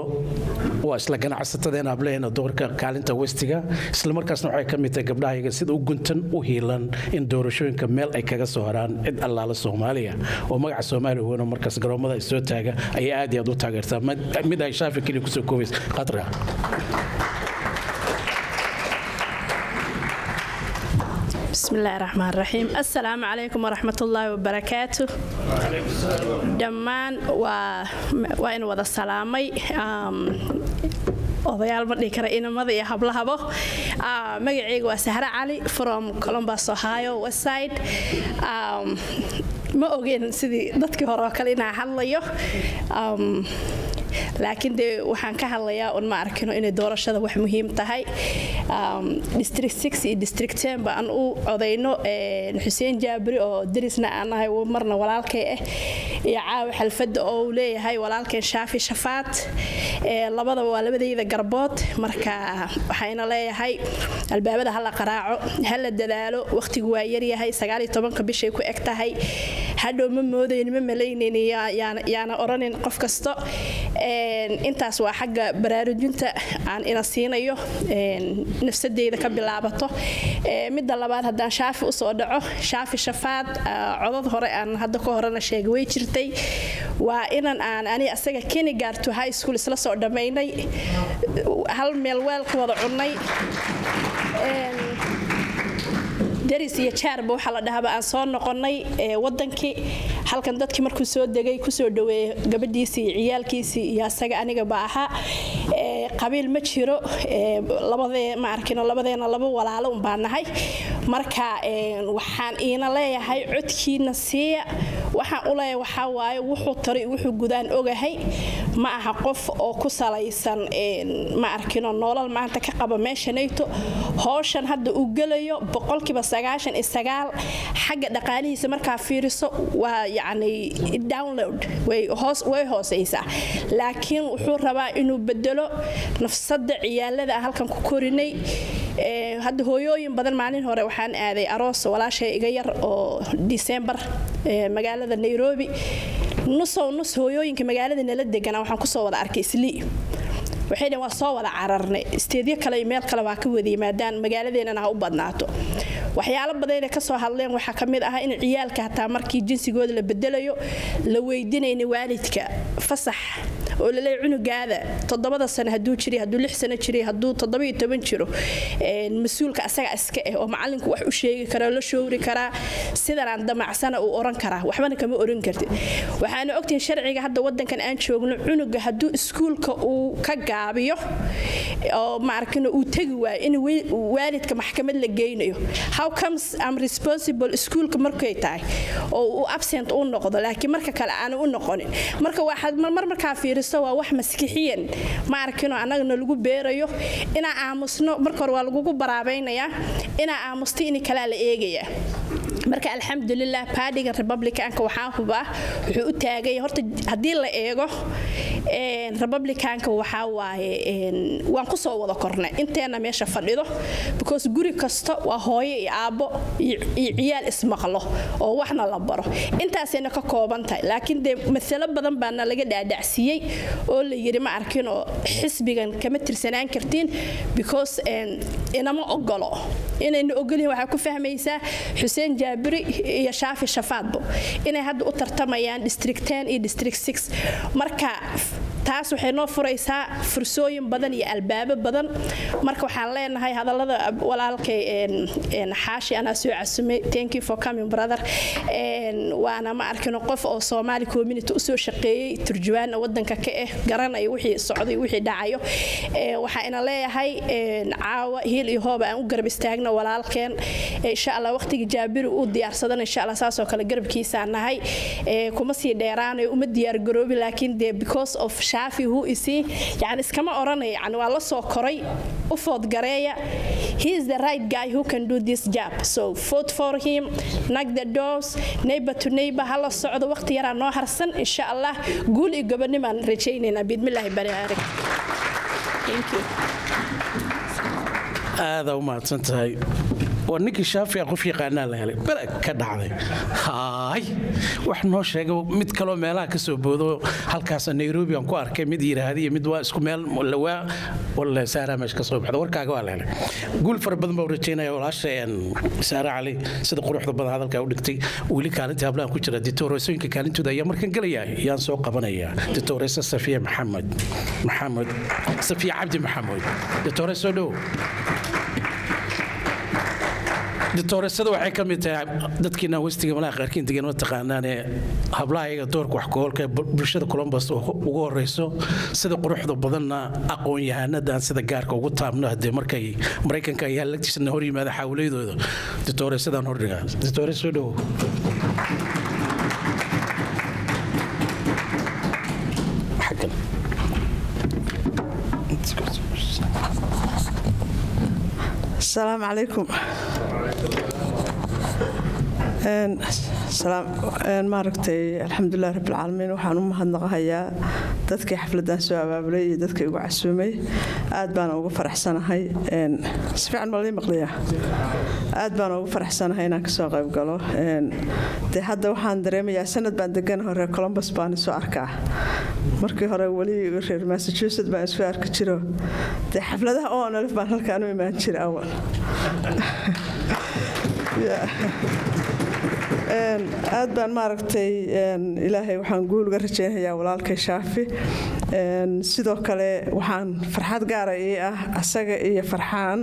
Waa isla ganacsatada ableena doorka kaalinta westiga isla markaasna waxay ka mid tahay gabdhahayaga sida u guntan u hiilan in doorashooyinka meel ay kaga soo haraan cid allaala soomaaliya. Oo magaca soomaaliya weyno markaas garoomada ay soo taaga ayay aad iyo aad u taageertaa. Mid ay shaafi keliya ku soo koobaysa khatra bismillaahi raxmaan raxiim assalaamu calaykum waraxmatullaahi wabarakaatu dhammaan waa in wada salaamay. Odayaal ma dhihi kara inamada iyo hablahabo. Magaceyga waa sahre cali from colombus ohio westside ma ogeen sidii dadkii hore oo kale inaa hadlayo laakiin dee waxaan ka hadlayaa un ma arkino inay doorashada wax muhiim tahay. District six iyo district ten baan u codayno xuseen jaabiri oo derisna aan marna walaalkay ah iyo caawi xalfadda oo uu leeyahay walaalkeen shaafi shafaad labadaba waa labadayda garbood. Marka waxayna leeyahay albaabada hala qaraaco hala dadaalo waqtigu waa yaryahay bishay ku eg tahay. Hadhow ma moodayn ma malaynayn yaana oranin qof kasto intaas waa xagga baraarujinta aan ina siinayo. Nafsadeyda ka bilaabato. Midda labaad haddaan shaafi u soo dhaco shaafi shafaad codad hore aan hadda ka horena sheegay way jirtay. Waa inan aan ani asaga kenigar to high school isla soo dhammaynay hal meel weel cunnay daris iyo jaarba waxaa la dhahaba aan soo noqonnay wadankii halkan dadkii markuu soo degay ku soo dhaweeyey gabadhiisii iyo ciyaalkiisii iyo asaga aniga ba ahaa. Qabiil ma jiro labadee ma arkino labadeena laba walaalo un baan nahay marka waxaan iina leeyahay codkiina siiya. Waxaan u leeyahay waxaa waaye wuxuu taray wuxuu gudaan ogahay. Ma aha qof oo ku salaysan ma arkino nolol maanta ka qaba meeshanayto howshan hadda uu gelayo boqolkiiba sagaashan iyo sagaal. Xagga dhaqaalihiisa markaa fiiriso waa yacni download way hoos way hoosaysaa. Laakiin wuxuu rabaa inuu bedelo nafsada ciyaalada halkan ku korinay hadda hooyooyin badan maalin hore waxaan aaday aroos walaashay iga yar oo disembar magaalada nairobi. Nusow nus hooyooyinka magaalada nala deganaa waxaan ku soo wada arkay islii waxay dheen waa soo wada cararnay isteedyo kale iyo meel kale waa ka wada yimaadaan magaaladeennana ha u badnaato. Waxyaalo badanay ka hadleen waxaa ka ah in ciyaalka hataa markii jinsigooda la bedelayo la weydinayna waalidka. Fasax oo laleeya cunugaada toddobada sano hadduu jiray hadduu lix sano jiray hadduu toddobiyo toban jiro mas'uulka asaga iska ah oo macalinku wax u sheegi karaa la showri karaa sidanaan damacsana uu oran karaa. Waxbana kama oran kartid. Waxaana ogtihin sharciga hadda wadankan aan joogno cunuga hadduu iskuulka uu ka gaabiyo oo maarkino uu tegi waayo in waalidka maxkamad la geynayo. How comes am responsible iskuulka markay tahay? Oo uu absent u noqdo laakiin marka kale aanu u noqonin. Marka waxaad marmar markaa fiiriso waa wax maskixiyan. Ma arkino annagana lagu beerayo. Inaa aamusno marka hore waa lagugu baraabaynayaa. Inaa aamusta in kalaa la eegayaa. Marka alxamdulilah baadhiga republicanka waxaa hubaa wuxuu u taagay horta haddii la eego republicanka waxaa waaye waan ku soo wada kornay. Inteena meesha fadhido because guri kasta waa hooyo iyo aabbo iyo ciyaal ismaqlo oo waxna la baro. Intaasayna ka kooban tahay laakiin dee masalo badan baana laga dhaadhacsiiyey oo la yiri ma arkin oo xisbigan kama tirsanaan kartiin because inama ogolo inayna ogolyihin waxaa ku fahmaysaa xuseen jaabiri iyo shaafi shafaadbo. Inay hadda u tartamayaan district ten iyo district six. Marka taas waxay noo furaysaa fursooyin badan iyo albaabo badan. Marka waxaan leenahay hadallada walaalkay xaashi anaa soo casumay thank you for coming brother. Waana ma arkino qof oo soomaali community u soo shaqeeyey turjuwaana wadanka ka ah garanaya wixii socday wixii dhacayo. Waxaa ina leeyahay caawa hiil iyo hooba aan u garab istaagno walaalkeen. Insha allah waqtigii jaabiri uu diyaarsadan insha allah saasoo kale garabkiisaa nahay. Kuma sii dheeraanayo uma diyaargaroobi laakiin dee because of shaafi who is he yani iskama oranaya yani waa la soo koray u foodgareeya he is the right guy who can do this job. So vote for him. Knock the doors. Neighbor to neighbor hala socdo waqti yaraa noo harsan insha allah guul iyo gobonimaan rajaynaynaa. Bidmillaahi baraarig thank you. Aadaa u mahadsan tahay waa ninkii shaafica qof yaqaanaa la helay. Bele ka dhacday. Haay. Wax noo sheega mid kaloo meelaha ka soo boodo halkaas nairobi aan ku arkay mid yidhaahdiyo mid waa isku meel lawaa walle saaraa meesha ka soo baxda warkaaga waa la helay. Guul fara badan baa rajaynaya walaasha saare cali sida quruxda badan hadalkaa u dhigtay. Weli kaalintii hablahan ku jira ditooreysoyinka kaalintooda ayaa markan gelaya. Yaan soo qabanaya. Ditooreyso safiya maxamed. Maxamed. Safiya cabdi maxamed. Ditooreyso dhow ditoresada waxay ka mid tahay dadkiina westiga malaha qaarkiin degan ma taqaanaane hablaha iyaga doorka wax koolka bulshada columbus ugu horeyso sida quruxda badanna aqoon-yahanadan sida gaarka ugu taabno haddee markay maraykanka ayaa lagtiisana hor yimaada xawleydooda ditoresadaan hordhigaa ditore soo dhowo asalaamu calaykum maaragtay alxamdulilah rabbilcaalamiin waxaan u mahadnaqahayaa dadkii xafladan soo abaabulay iyo dadkii igu casuumay. Aad baana ugu faraxsanahay. Si fiican ma lii maqliyaa aad baana ugu faraxsanahay inaan ka soo qayb galo. De hadda waxaan dareemayaa sanad baan degan hore colombus baan isu arkaa markii hore weli reer massachusetts baan isu arki jiro. De xafladaha oo nalif baan halkaan u imaan jira awal. (laughs) Aad baan maaragtay ilaahay waxaan guulga rajaynayaa walaalkay shaafi. Sidoo kale waxaan farxad gaara ii ah asaga iyo farxaan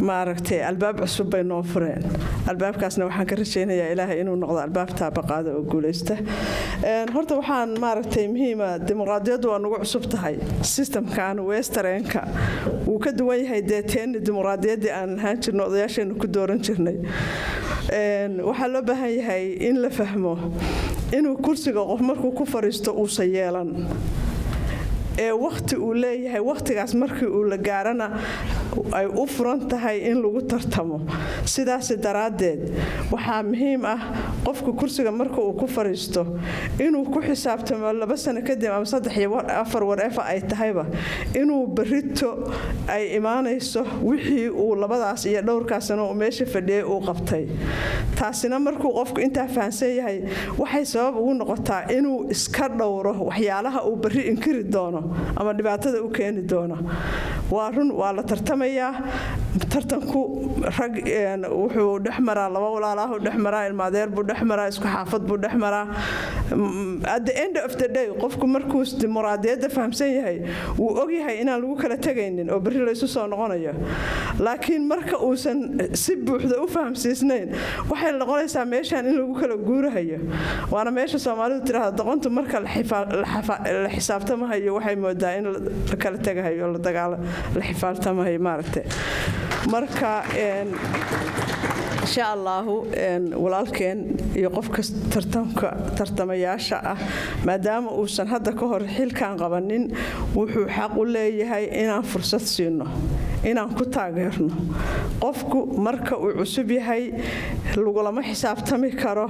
maaragtay albaab cusub bay noo fureen. Albaabkaasna waxaan ka rajaynayaa ilaahay inuu noqdo albaab taabaqaada oo guulaysta. Horta waxaan maaragtay muhiima dimuqraadiyaddu waa nagu cusub tahay. Sistamkan westereenka wuu ka duwan yahay dee dimuqraadiyaddii aan lahaan jirno odayaasheenna ku dooran jirnay. Waxaa loo baahan yahay in la fahmo inuu kursiga qof markuu ku fadhiisto uusan yeelan ee wakhti uu leeyahay wakhtigaas markii uu la gaarana ay u furan tahay in lagu tartamo. Sidaas daraaddeed waxaa muhiim ah qofka kursiga marka uu ku fadhiisto inuu ku xisaabtamo laba sano kadib ama saddex iyo afar wareefa ay tahayba inuu berito ay imaanayso wixii uu labadaas iyo dhowrkaas sano meesha fadhiyay uu qabtay. Taasina markuu qofku intaa fahamsan yahay waxay sabab ugu noqotaa inuu iska dhowro waxyaalaha uu berri inkiri doono ama dhibaatada u keeni doono waa run waa la tartamayaa. Tartanku rag wuxuu dhex maraa laba walaalaahu dhex maraa ilmaadeer buu dhex maraa isku xaafad buu dhex maraa. At the end of the day qofku markuu dimuqraadiyadda fahamsan yahay wuu ogyahay inaan lagu kala tegaynin oo berri laysu soo noqonayo. Laakiin marka uusan si buuxda u fahamsiisnayn waxay noqonaysaa meeshan in lagu kala guurahayo. Waana meesha soomaalidu tiraahda doqontu marka la xisaabtamahayo waxay moodaa in la kala tegahayo la xifaaltamahayo maaragtay marka insha allaahu walaalkeen iyo qofka tartamayaasha ah maadaama uusan hadda ka hor xilkan qabanin wuxuu xaq u leeyahay inaan fursad siino inaan ku taageerno. Qofku marka uu cusub yahay lagulama xisaabtami karo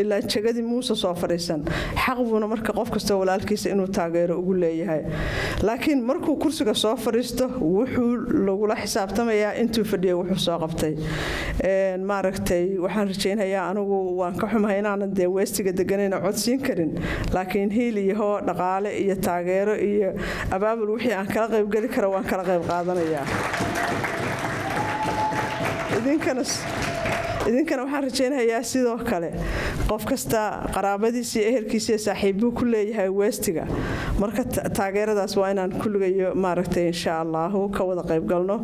ilaa jegadii muuse soo fadhiisan. Xaq buuna marka qof kasta walaalkiisa inuu taageero ugu leeyahay. Laakiin markuu kursiga soo fadhiisto wuxuu lagula xisaabtamayaa intuu fadhiya wuxuu soo qabtay. Maaragtay waxaan rajaynayaa anigu waan ka xumahay inaanan dee weestiga deganayna codsiin karin. Laakiin hiil iyo dhaqaale iyo taageero iyo abaabul wixii aan kala qaybgeli kara waan kala qayb Vem, Canas. Idinkana waxaan rajaynayaa sidoo kale. Qof kasta qaraabadiisa iyo ehelkiisa iyo saaxiibbuu ku leeyahay weestiga marka taageeradaas waa inaan kulligayo maaragtay insha allaahu ka wada qaybgalno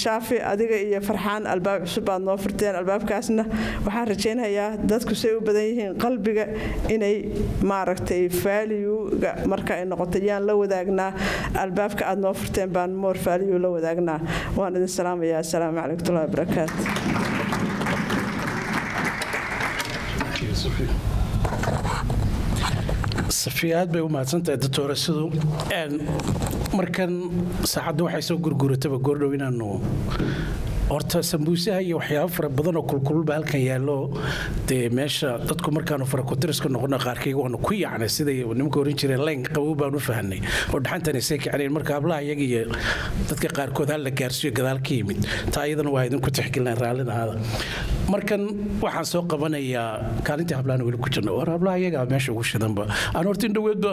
shaafi adiga iyo farxaan albaab cusub aad noo furteen albaabkaasna waxaan rajaynayaa dadku say u badan yihiin qalbiga inay maaragtay faaliyuga marka ay noqoto yaan la wadaagnaa albaabka aad noo furteen baan moor faaliyu la wadaagnaa. Waan idin salaamayaa. Asalaamu calaykum wabarakaatu safiya aad bay u mahadsantahay doctore sidu markan saacadda waxay soo gurgurataba goordhow inaanu horta sambuusaha iyo waxyaabo fara badan oo kulkululba halkan yaallo. Dee meesha dadku markaanu farakutiriska noqono qaarkayga waanu ku yacnay siday nimanka oran jireen layn qabow baan u fahanay. Oo dhaxantani say kacnayn marka hablaha iyaga iyo dadka qaarkood hal la gaarsiiyo gadaal ka yimid. Taa iyadana waa idinku tixgelinaa raallin markan waxaan soo qabanayaa kaalintii hablahan weli ku jirna war hablaha iyaga meesha ugu shidanba. Aan horta indhoweedba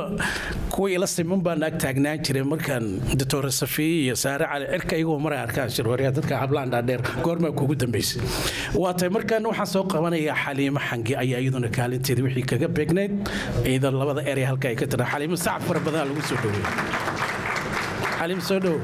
kuwa ila siman baan ag taagnaan jiray markaan doctore safiye iyo saare cali. Cirka iyagoo maray arkaan shirwaryaa dadka hablahan dhaadheer goormaa kugu dambaysay waa tahay markaan waxaan soo qabanayaa xaliimo xangi ayaa iyaduna kaalinteeda wixii kaga beegnayd iyadoo labada erey halka ay ka tira xaliimo sacab fara badan lagu soo dhaweey xaliimo soo dhow.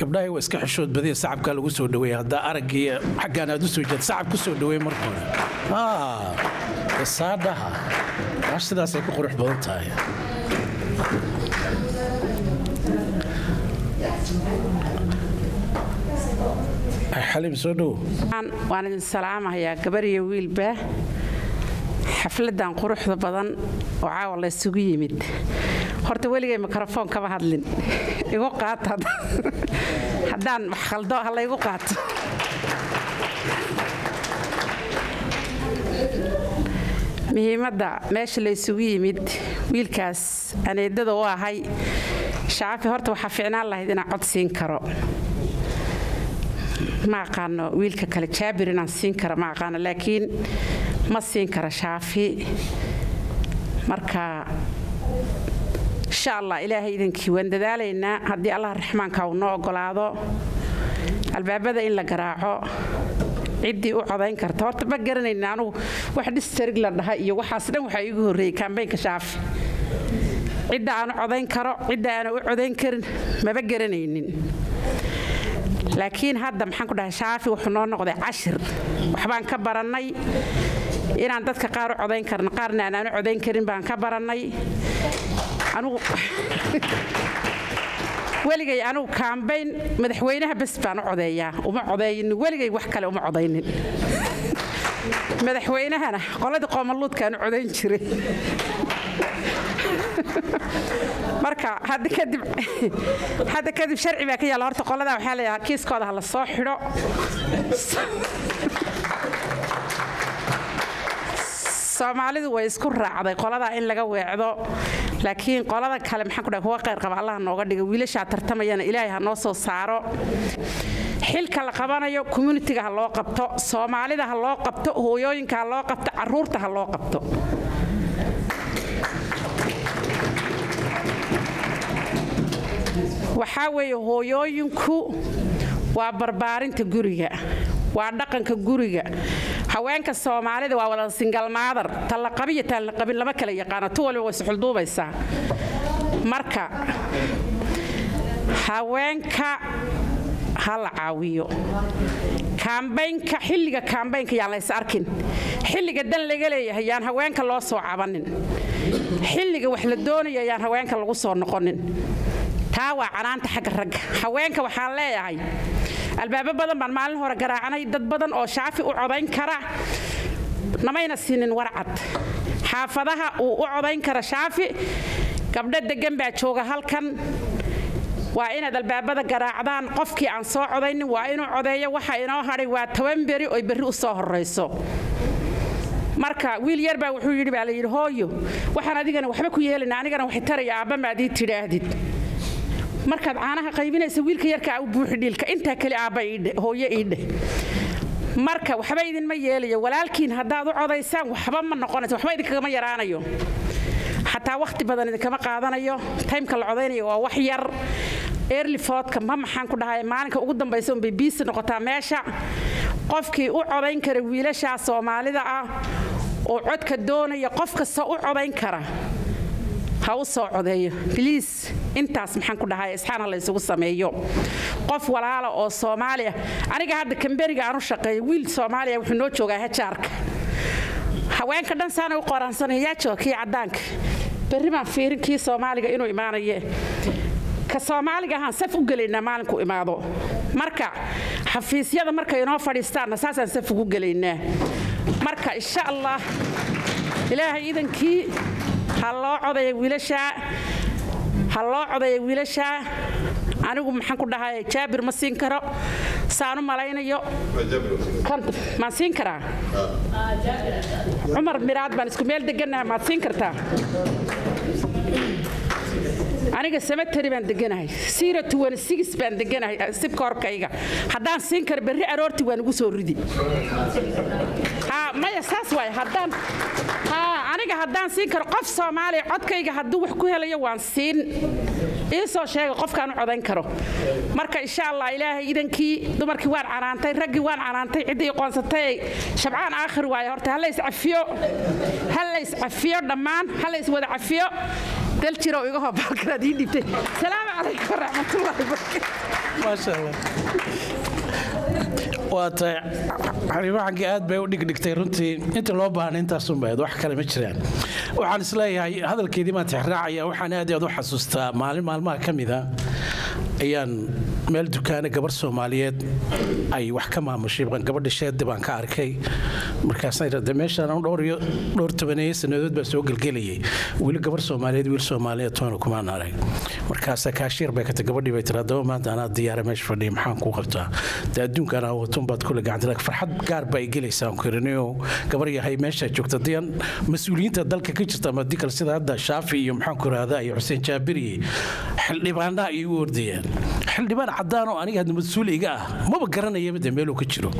Gabdhahay waa iska xishood badiya sacabkaa lagu soo dhaweeya haddaa araggii xaggaan aad u soo jeed sacab ku soo dhaweey marka hore saadhaha waash sidaasay ku qurux badan tahay waan idin salaamahayaa gabar iyo wiilba xafladan quruxda badan oo caawa la isugu yimid horta weligay mikrofoon kama hadlin igu qaata haddaan wax khaldo ha laygu qaato muhiimadda meesha la isugu yimid wiilkaas aneedada u ahay shacaafi horta waxaa ficnaan lahayd inaan cod siin karo. Ma aqaano wiilka kale jaabir inaan siin karo ma aqaano laakiin ma siin karo shaafi. Marka insha allah ilaahay idankii waan dadaalaynaa haddii allah raxmaanka uu noo ogolaado albaabada in la garaaco ciddii u codayn karta. Horta ma garanayna anugu wax dhistarig la dhaha iyo waxaas dhan waxaa iigu horreeyey kaambeynka shaafi. Cidda aanu codayn karo cidda aanu u codayn karin maba garanaynin. Laakiin hadda maxaan ku dhahay shaafi wuxuu noo noqday cashir. Waxbaan ka barannay. Inaan dadka qaar u codayn karno qaarna aanaan u codayn karin baan ka barannay. Anugu (laughs) weligay anugu kaambayn madaxweynaha bes baan u codeeyaa. Uma codeeyin weligay wax kale uma codaynin. Madaxweynahana qoladii qoomaluudkaan u codayn jiray marka hadda kadib sharci baa ka yaalla. Horta qoladaa waxaa leeyahaa kiiskooda ha soo xidho. Soomaalidu way isku raacday qoladaa in laga weecdo laakiin qolada kale maxaan ku dhahay kuwa qayr qaba allah nooga dhiga wiilashaa tartamayana ilaahay ha noo soo saaro. Xilka la qabanayo communitiga ha loo qabto soomaalida ha loo qabto hooyooyinka ha loo qabto carruurta ha loo qabto. Waxaa weeye hooyooyinku waa barbaarinta guriga waa dhaqanka guriga haweenka soomaalida waa wada singalmaadar ta la qabiyo taan la qabin lama kala yaqaano tu waliba way isxulduubaysaa marka haweenka ha la caawiyo. Kaambaynka xilliga kaambaynka yaan lays arkin. Xilliga dan laga leeyahay yaan haweenka loo soo cabanin. Xilliga wax la doonaya yaan haweenka lagu soo noqonin taa waa canaanta xagga ragga haweenka waxaan leeyahay albaabo badan baan maalin hore garaacnay dad badan oo shaafi u codayn kara namayna siinin warcad. Xaafadaha uu u codayn kara shaafi gabdho deggan baa jooga halkan. Waa inaad albaabada garaacdaan qofkii aan soo codaynin waa inuu codeeyo. Waxa inoo hadhay waa toban beri oy berri u soo horrayso marka wiil yar baa wuxuu yidhi baa la yidhi hooyo waxaan adigana waxba ku yeelina anigana waxay taraya aabba maad tidhaahdid markaad caanaha qaybinaysa wiilka yarkaa u buuxi dhiilka. Intaa keli aabba hooyo iidheh marka waxba idinma yeelayo. Walaalkiin haddaad u codaysaan waxba ma noqonayso. Waxba idinkagama yaraanayo. Xataa wakhti badan idinkama qaadanayo. Taymka la codaynayo waa wax yar. Erlifoodka ma maxaan ku dhahay. Maalinka ugu dambaysa unbay biisi noqotaa meesha. Qofkii u codayn kara wiilashaa soomaalida ah oo codka doonaya qof kasta u codayn kara ha u soo codeeyo. Bliis intaas maxaan ku dhahay isxaana la ysugu sameeyo. Qof walaala oo soomaaliya aniga hadda kamberiga aan shaqeeyo wiil soomaaliya wuxuu noo joogaa hajaarka haweenka dhan saana u qoraansanaya yaa jooga kii caddaanka? Berri baan fiirin kii soomaaliga inuu imaanaye. Ka soomaaliga ahaan saf u gelaynaa maalinku imaado. Marka xafiisyada markay inoo fadhiistaanna saasaan saf ugu gelaynaa. Marka insha allah ilaahay idankii ha loo codaya wiilashaa ha loo codaya wiilashaa anigu maxaan ku dhahay? Jaabir ma siin karo? Saanu malaynayo. Maan siin karaa cumar miraad baan isku meel deganaha maad siin kartaa? Aniga samatari baan deganahay siira sigis baan deganahay sibka haddaan siin karo berri aroorti waan ugu soo ridi. Maya saas waay haddaan aniga haddaan siin karo qof soomaaliya codkayga hadduu wax ku helayo waan siin. Ii soo sheega qofkaan u codayn karo. Marka insha allah ilaahay idankii dumarkii waan canaantay raggii waan canaantay ciddii qoonsatay shabcaan aakhir waaye horta ha lays cafiyo ha lays cafiyo dhammaan ha lays wada cafiyo. Dal jiro iga hobalkanaad (laughs) ii dhibtay. Salaamu calaykum waraxmatullaahi maasha allah waa tahay xariimaxankii aad bay u dhigdhigtay runtii. Inta loo baahna intaasunbayd wax kale ma jiraan. Waxaan is leeyahay hadalkeedii maan tixraacaya waxaan aad aad u xasuustaa maalin maalmaha ka mida ayaan meel dukaana gabar soomaaliyeed ay wax ka maamushay gabadha sheeda baan ka arkay. Markaasde meeshaan dhowr iyo dhowr tobaneeyo sannadood baa soo gelgelayay. Weli gabar soomaaliyeed wiil soomaaliyeed toona kumaan arag markaasa kaashiir bay katay gabadhii bay tiri maanta anaa diyaara meesha fadhiya maxaan kuu qabtaa? Dee adduunka anaa waton baad kule gacanta laakiin farxad gaar baa ay gelaysaa kirinayo gabar yahay meeshaa joogta diyan mas'uuliyiinta dalka ka jirta ama dikal sida hadda shaafi iyo maxaan ku rahdaa iyo xuseen jaabiri xildhibaanaha ay u ordayaan xildhibaan caddaan oo aniga hadda mas'uul iga ah maba garanayaba dee meeluu ka jiro.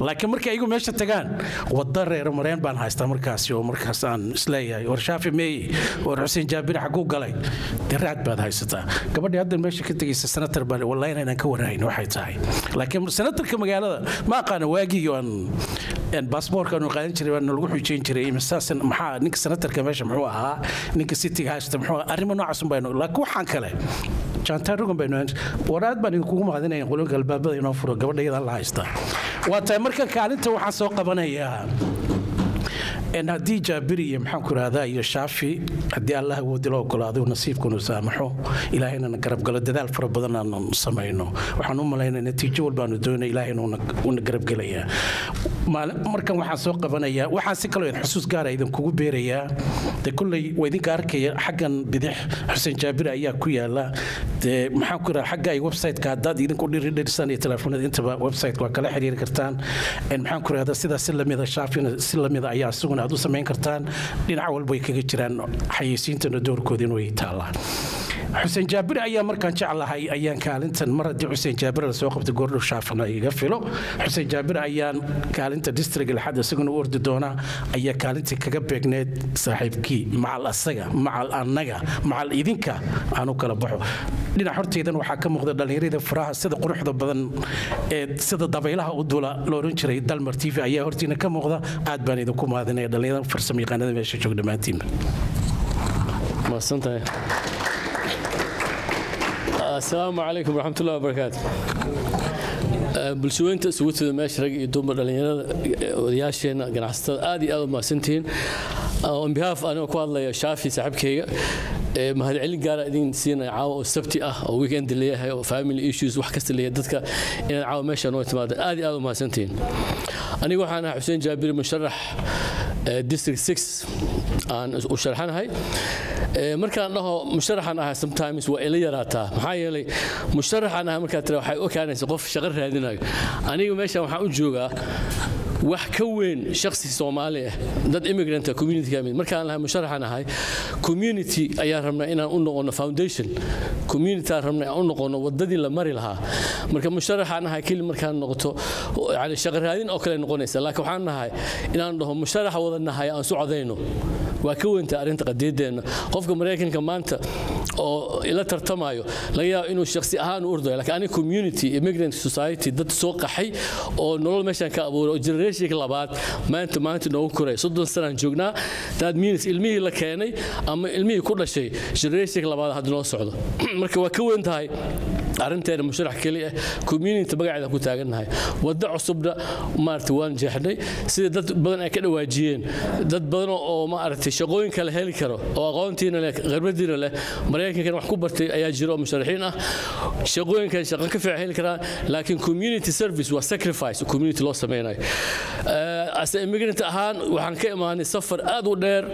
Laakiin markay ayagu meesha tagaan wadda reer mareen baan haystaa markaasi oo markaas aan is leeyahay war shaafi meeye war xuseen jaabiri xaguu galay dee baad haysataa. Gabadhii hadda meesha ka tegaysa senatar baa wallahi inaynan ka warahayn waxay tahay. Laakiin senatarka magaalada ma aqaana waagii aan baasboorka aanu qaadan jiray baa nalagu xujeyn jiray misaas maxaa ninka senatarka meesha muxuu ahaa? Ninka citiga haysta muxuu arrimo noocaas baynu laakiin waxaan kale waraad baan idinkugu albaabada inoo furo gabadha iyadan la haystaa waa tahay marka kaalinta allah awoodi loo ogolaado nasiibkunu saamaxo. Ilaahayna garabgalo dadaal fara badan samayno. Waxaan u malaynaa natiijo doonay ilaahayna una garabgelayaa markan waxaan soo qabanayaa waxaan si kaloo xusuus gaara idinkugu beerayaa. De kolley waa idinka arkaya xaggan bidix xuseen jaabiri ayaa ku yaalla de maxaan ku rahaa xagga ay website-ka haddaad idinku dhiridhirsaan iyo telefoonada intaba website-ka waa kala xiriiri kartaan. Maxaan ku rahdaa sidaas si lamida shaafina si lamida ayaa isaguna aad u samayn kartaan. Dhinac walba kaga jiraan xayeysiintana doorkoodin way taallaa xuseen jaabir ayaa markaan jeclahay ayaan kaalintan mar haddii xuseen jaabir la soo qabtay goordhow shaafana iga filo. Xuseen jaabir ayaan kaalinta district lixad isaguna u ordi doonaa ayaa kaalintii kaga beegneed saaxiibkii macal asaga macal annaga macal idinka aan kala baxo. Dhinac hortaydan waxaa ka muuqda dhallinyarada faraha sida quruxda badan ee sida dabaylaha u dula la jiray dalmar t v ayaa hortiina ka muuqda. Aad baan idinku mahadinaya dhallinyarada farsamo meesha joog dhammaantiinba asalaamu calaykum waraxmatullahi wabarakaatu bulshaweynta isugu tida meesha rag iyo dumar dhallinyarada odayaasheenna ganacsatada aad iyo aad u mahadsantihiin. On behalf anigoo ku hadlaya shaafi saaxiibkayga mahadcelin gaara idin siinaya caawa oo sabti ah oo weekend leeyahay oo family issues wax kasta leeyahay dadka inaad caawa meesha noo timaado. Aad iyo aad u mahadsantihiin. Aniga waxaan ahaa xuseen jaabiri musharax district six aan u sharxanahay markaan dhaho musharaxan ahay sometimes waa ila yaraataa. Maxaa yeelay musharaxan ahay markaa tira waxay ogaanaysa qof shaqo raadinayo aniga meeshan waxaan u joogaa wax ka weyn shakhsi soomaali ah dad immigranta community ka mid. Markaan lahay musharaxan ahay community ayaan rabnaa inaan u noqono foundation. Community aan rabnaa inaan u noqono wadadii la mari lahaa. Marka musharaxan ahay keli markaan noqoto yani shaqo raadin oo kale noqonaysa. Laakiin waxaan nahay inaan dhaho musharaxa wada nahay aan su codayno waa ka weynta arrinta qadiyadeena qofka maraykanka maanta oo ila tartamayo laga yaabo inuu shakhsi ahaan u ordayo laakiin aniga community immigrant society dad soo qaxay oo nolol meeshaan ka abuuray oo generationka labaad maanta maanta noogu koray. Soddon sanaan joognaa that means ilmihii la keenay ama ilmihii ku dhashay generationka labaad hadda noo socdo. (clears throat) Marka waa ka weyn tahay arrinteena musharax keli ah community magaceeda ku taagannahay wadda cusubna maaragtay waan jeexnay. Sida dad badan ay ka dhawaajiyeen dad badan oo maaragtay shaqooyin kale heli karo oo aqoontiina leh khibradiina leh maraykankan wax ku bartay ayaa jira oo musharaxiin ah. Shaqooyinkan shaqo ka fiican heli karaan laakiin community service waa sacrifice community loo sameynayo ase immigrant ahaan waxaan ka imaanay safar aad u dheer.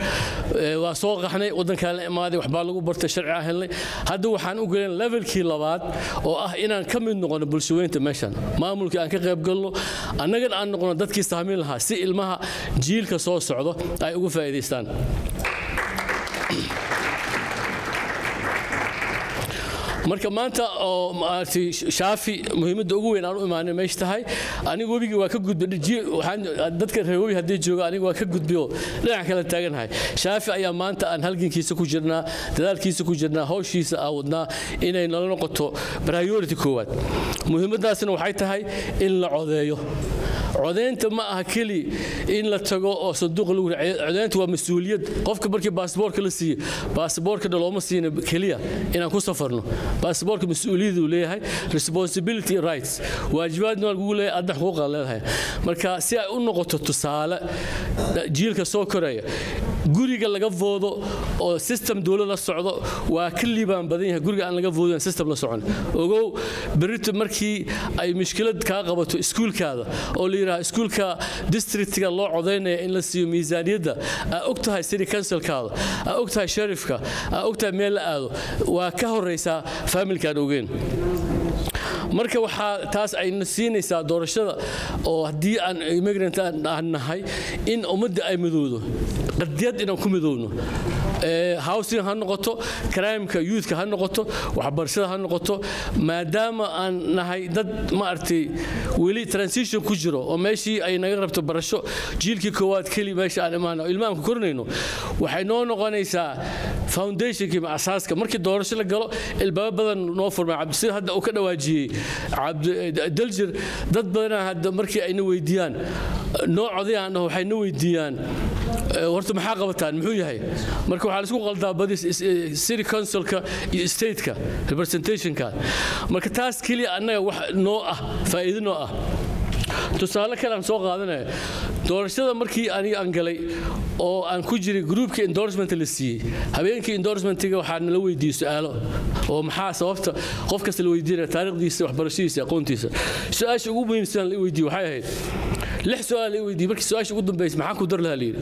Waa soo qaxnay waddankaan la imaaday waxbaa lagu bartay sharci aan helnay hadda waxaan u gelin levelkii labaad oo ah inaan ka mid noqono bulshaweynta meeshan. Maamulkii aan ka qayb galno annagan aan noqono dadkii saamin lahaa si ilmaha jiilka soo socdo ay uga faa'iidaystaan (clears throat) marka maanta oo maaragtay shaafi muhiimadda ugu weyn aan u imaanay meesha tahay aniga webigii waa ka gudbay dadka reer webi haddii jooga aniga waa ka gudbay oo dhinac kale taaganahay shaafi ayaa maanta aan halgankiisa ku jirnaa dadaalkiisa ku jirnaa hawshiisa aan wadnaa inay nala noqoto priority koowaad. Muhiimaddaasina waxay tahay in la codeeyo codeynta ma aha keli in la tago oo sanduuq lagu codeynta waa mas'uuliyad. Qofka markii baasboorka la siiyo baasboorkana looma siina keliya inaan ku safarno. Baasboorka mas'uuliyaduu leeyahay responsibility rights. Waajibaadna waa lagugu leeyahay adna xuquuqaad leedahay. Marka si ay u noqoto tusaale jiilka soo koraya guriga laga voodo oo system dowlad la socdo waa ka liibaan badan yahay. Guriga aan laga voodin system la socon. Ogow berito markii ay mushkilad kaa qabato iskuulkaada oo la yidhaha iskuulka districtga loo codaynaya in la siiyo miisaaniyadda aa og tahay city councilkaada aa og tahay sharifka aa og tahay meel la aado waa ka horaysaa faamilkaan ogeyn marka waxaa taas ayna siinaysaa doorashada oo haddii aan immigrant aan nahay in ummadda ay midowdo qadiyad inaan ku midowno housing ha noqoto crimeka youthka ha noqoto waxbarashada ha noqoto maadaama aan nahay dad maaragtay weli transition ku jiro oo meeshii ay naga rabto barasho jiilkii koowaad keli meesha aan imaano ilmahan ku korinayno waxay noo noqonaysaa foundationkii asaaska markii doorasho la galo ilbaabo badan noo furmay. Cabdisida hadda uu ka dhawaajiyey. Daljir dad badanaa hadda markii ayna weydiiyaan noo codayaan waxayna weydiiyaan horta maxaa qabataan? Muxuu yahay? Marka waxaa la isku qaldaa badi city councilka iyo stateka representationka. Marka taas keliya annaga wax noo ah faa'iido noo ah. Tusaale kale aan soo qaadanaya doorashada markii aniga aan galay oo aan ku jiray groupka endorsement la siiyey habeenkii endorsementiga waxaa nala weydiiyey su'aalo. Oo maxaa sababta? Qof kasta la weydiinaya taariikhdiisa waxbarashadiisa aqoontiisa. Su'aasha ugu muhiimsan la weydiiyey waxay ahayd lix su'aal la weydiiyey. Markii su'aasha ugu dambeysay maxaan ku dari lahaa layidhi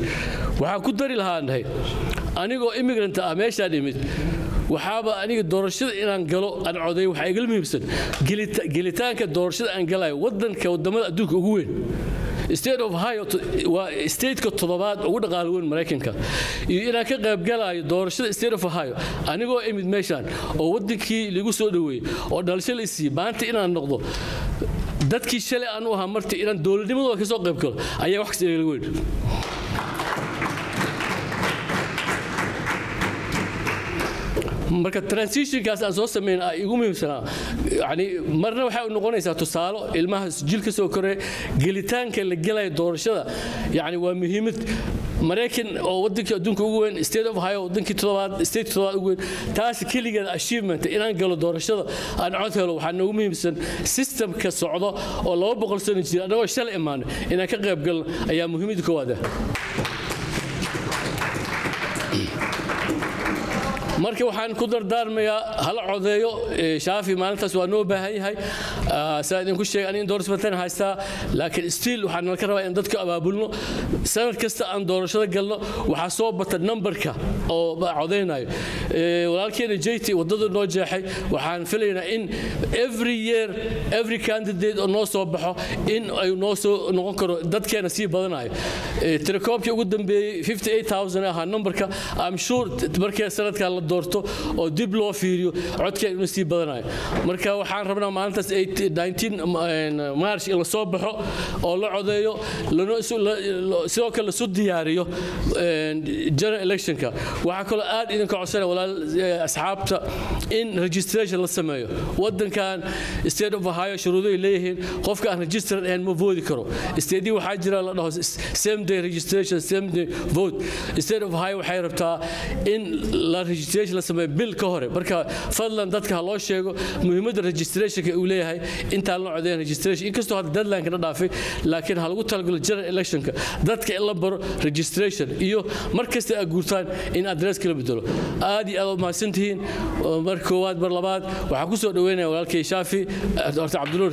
waxaan ku dari lahaa nahay anigoo immigrant ah meeshaan imid. Waxaaba aniga doorashada inaan galo aan coday waxaa igala muhiimsan gelitaanka doorashada aan galayo wadanka waddamada adduunka ugu weyn. State of ohio waa stateka toddobaad ugu dhaqaalo weyn maraykanka. Iyo inaan ka qaybgalayo doorashada state of ohio anigoo imid meeshaan oo wadankii lagu soo dhoweeyey oo dhalasho la isiiyey maanta inaan noqdo dadkii shalay aan u ahaa marti inaan dowladnimadooda ka soo qayb galo ayaa wax kasta igala weyn marka transitionkaas aan soo samayn igu muhiimsanaa. Yani marna waxay noqonaysaa tusaalo ilmaha jil ka soo koree gelitaanka la gelaya doorashada. Yani waa muhiimad maraykan oo wadankii adduunka ugu weyn state of ohio wadankii toddobaad state toddobaad ugu weyn taas keligeed achievement inaan galo doorashada aan cod helo waxaa noogu muhiimsan systemka socdo oo laba boqol sano jira annagoo shalay imaano inaan ka qayb galno ayaa muhiimada koowaad ah marka waxaan ku dardaarmayaa hala codeeyo shaafi maalintaas waa noo baahan yahay. Saa idinku sheegay ani endorsmentan haystaa laakiin stiil waxaa nalka rabaa in dadka abaabulno. Sanad kasta aan doorashada galno waxaa soo bata numberka oo codeynayo. Walaalkeena jt waddada noo jeexay waxaan filaynaa in every year every candidate oo noo soo baxo in ay noo soo noqon karo dadkeena sii badanayo. Tirakoobkii ugu dambeeyey 58000 ahaa numberka am sure markii sanadkaa la doorto oo dib loo fiiriyo codkeena inuu sii badanayo. Marka waxaan rabnaa maalintaas 19 march in baxo oo la codeeyo sidoo kale lasu diyaariyo general electionka. Waxaa kaloo aad idinka codsana walaal asxaabta in registration la sameeyo. Wadankan state of ohio shuruudo ay leeyihiin qofka aan registered ahayn ma voodi karo. Statedii waxaa jira la dhaho same day registration same day vote. State of ohio waxay rabtaa in la registration la sameeyo bil ka hore. Marka fadlan dadka ha loo sheego muhiimadda registrationka uu leeyahay intaan la codeyn registration inkastoo hadda deadline kana dhaafay laakiin ha lagu talagalo general electionka dadka in la baro registration iyo mar kasta aad guurtaan in adress kala bedelo aad iyo aad mahadsantihiin mar koowaad mar labaad waxaan ku soo dhaweynaya walaalkay shaafi horta cabdinuur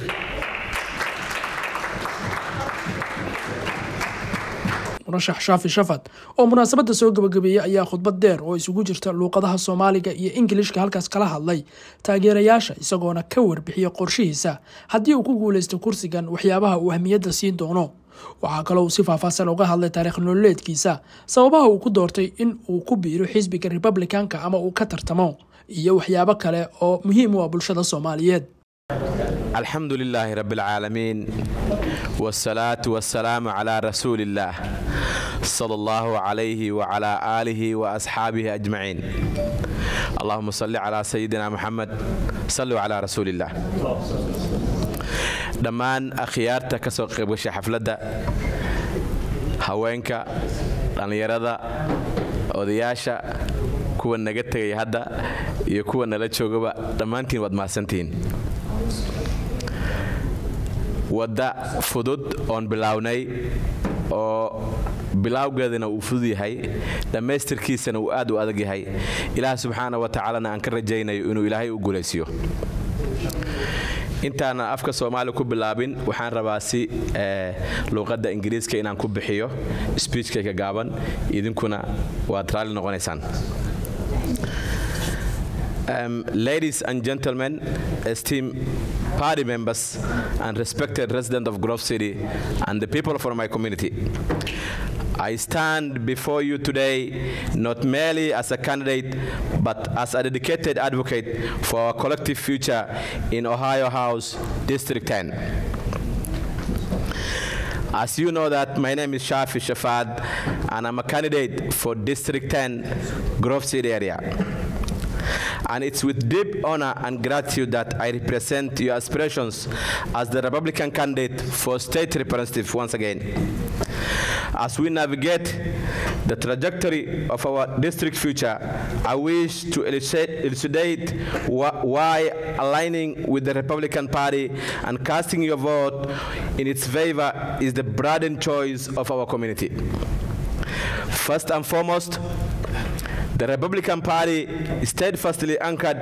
murashax shaafi shafad oo munaasabadda soo gabagabeeyey ayaa khudbad deer oo isugu jirta luuqadaha soomaaliga iyo ingilishka halkaas kala hadlay. Taageerayaasha isagoona ka warbixiyey qorshihiisa haddii uu ku guuleysto kursigan waxyaabaha uu ahmiyadda siin doono. Waxaa kale uu si faahfaahsan uga hadlay taarikh nololeedkiisa sababaha uu ku doortay in uu ku biiro xisbiga republikanka ama uu ka tartamo iyo waxyaabo kale oo muhiim u ah bulshada soomaaliyeed. Alxamdu lilaahi rabbi wsalaatu wasalaamu calaa rasuuliillaah sala allahu calayhi wacalaa aalihi wa asxaabihi ajmaciin allahuma salli calaa sayidina moxamed salluu calaa rasuuliillaah dhammaan akhyaarta ka soo qaybgashay xafladda haweenka dhallinyarada odayaasha kuwa naga tegaya hadda iyo kuwa nala joogaba dhammaantiin waad mahadsantihiin wadda fudud oon bilownay oo bilowgeedana uu fudud yahay dhammaystirkiisana uu aad u adag yahay. Ilaah subxaana wa tacaalana aan ka rajaynayo inuu ilaahay u guulaysiyo intaana afka soomaali ku bilaabin waxaan rabaa si luuqadda ingiriiska inaan ku bixiyo sbiijkayga gaaban idinkuna waad raalli noqonaysaan. Ladies and gentlemen, esteemed party members, and respected residents of Grove City, and the people from my community. I stand before you today not merely as a candidate, but as a dedicated advocate for our collective future in Ohio House, District 10. As you know that my name is Shafi Shafad, and I'm a candidate for District 10, Grove City area and it's with deep honor and gratitude that I represent your aspirations as the Republican candidate for state representative once again. As we navigate the trajectory of our district future, I wish to elucidate why aligning with the Republican Party and casting your vote in its favor is the broadened choice of our community. First and foremost, the Republican Party steadfastly anchored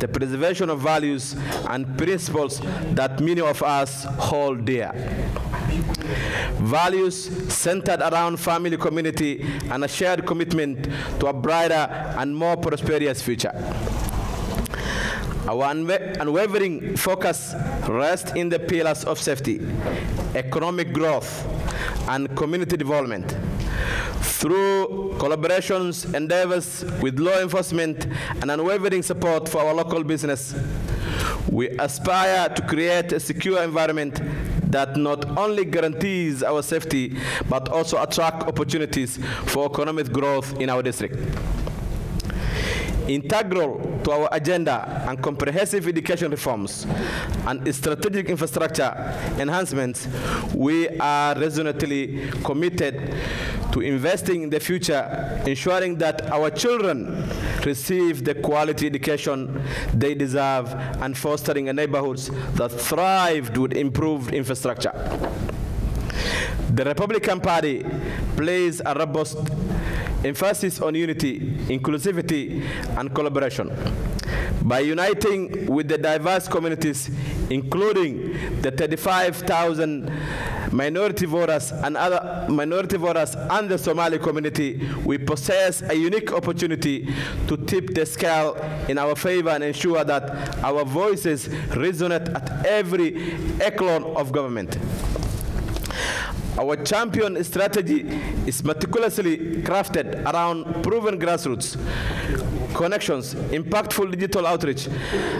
the preservation of values and principles that many of us hold dear. Values centered around family, community, and a shared commitment to a brighter and more prosperous future. Our unwavering focus rests in the pillars of safety, economic growth, and community development through collaborations, endeavors with law enforcement, and unwavering support for our local business, we aspire to create a secure environment that not only guarantees our safety, but also attract opportunities for economic growth in our district. Integral to our agenda and comprehensive education reforms and strategic infrastructure enhancements, we are resolutely committed to investing in the future, ensuring that our children receive the quality education they deserve, and fostering a neighborhoods that thrive with improved infrastructure. The Republican Party plays a robust emphasis on unity, inclusivity, and collaboration. By uniting with the diverse communities, including the 35,000 minority voters and other minority voters and the Somali community, we possess a unique opportunity to tip the scale in our favor and ensure that our voices resonate at every echelon of government. Our champion strategy is meticulously crafted around proven grassroots connections, impactful digital outreach,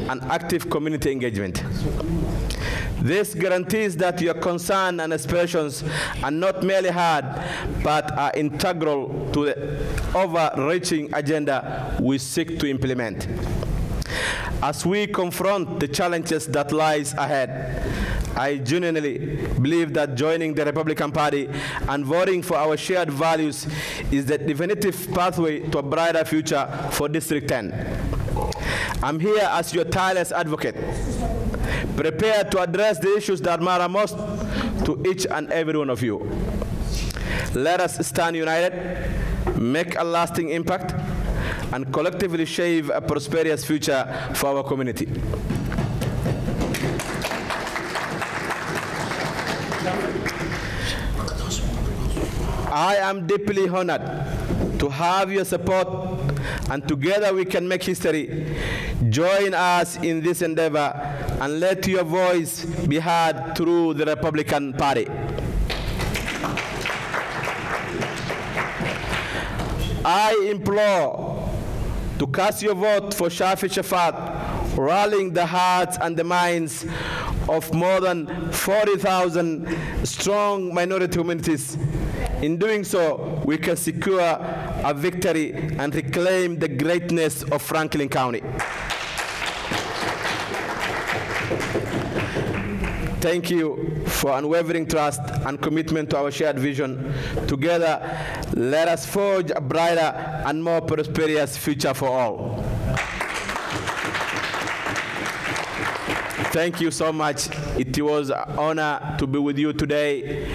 and active community engagement. This guarantees that your concern and aspirations are not merely heard, but are integral to the overreaching agenda we seek to implement. As we confront the challenges that lies ahead, I genuinely believe that joining the Republican Party and voting for our shared values is the definitive pathway to a brighter future for District 10. I'm here as your tireless advocate, prepared to address the issues that matter most to each and every one of you. Let us stand united, make a lasting impact, and collectively shape a prosperous future for our community. I am deeply honored to have your support, and together we can make history. Join us in this endeavor and let your voice be heard through the Republican Party. I implore to cast your vote for Shafi Shafat, rallying the hearts and the minds of more than 40,000 strong minority communities. In doing so, we can secure a victory and reclaim the greatness of Franklin County. Thank you for unwavering trust and commitment to our shared vision. Together, let us forge a brighter and more prosperous future for all. Thank you so much. It was an honor to be with you today.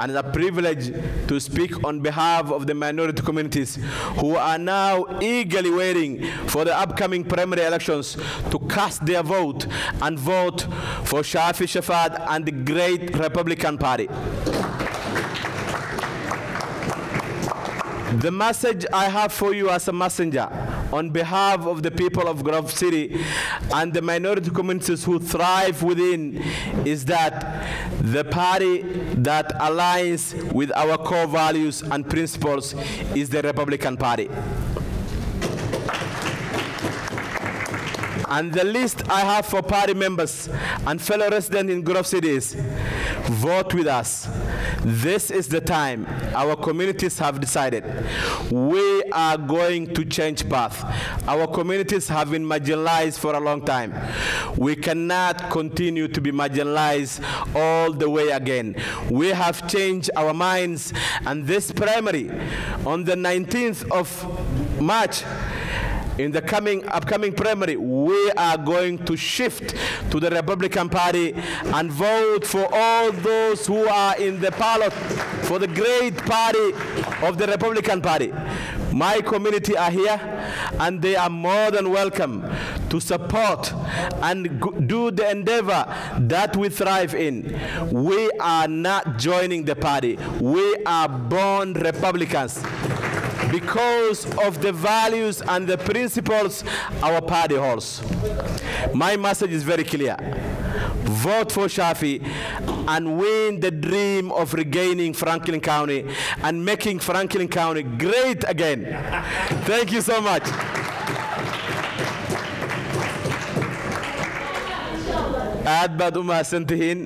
and a privilege to speak on behalf of the minority communities who are now eagerly waiting for the upcoming primary elections to cast their vote and vote for Shafi Shafat and the great Republican Party. The message I have for you as a messenger on behalf of the people of Grove City and the minority communities who thrive within is that the party that aligns with our core values and principles is the Republican Party. And the list I have for party members and fellow residents in Grove City is vote with us. This is the time our communities have decided. We are going to change path. Our communities have been marginalized for a long time. We cannot continue to be marginalized all the way again. We have changed our minds and this primary on the 19th of March in the coming upcoming primary, we are going to shift to the Republican Party and vote for all those who are in the ballot for the great party of the Republican Party. My community are here and they are more than welcome to support and do the endeavor that we thrive in. We are not joining the party. We are born Republicans because of the values and the principles our party holds. My message is very clear. Vote for Shafi and win the dream of regaining Franklin County and making Franklin County great again. Thank you so much. Aad baad u mahadsantihiin.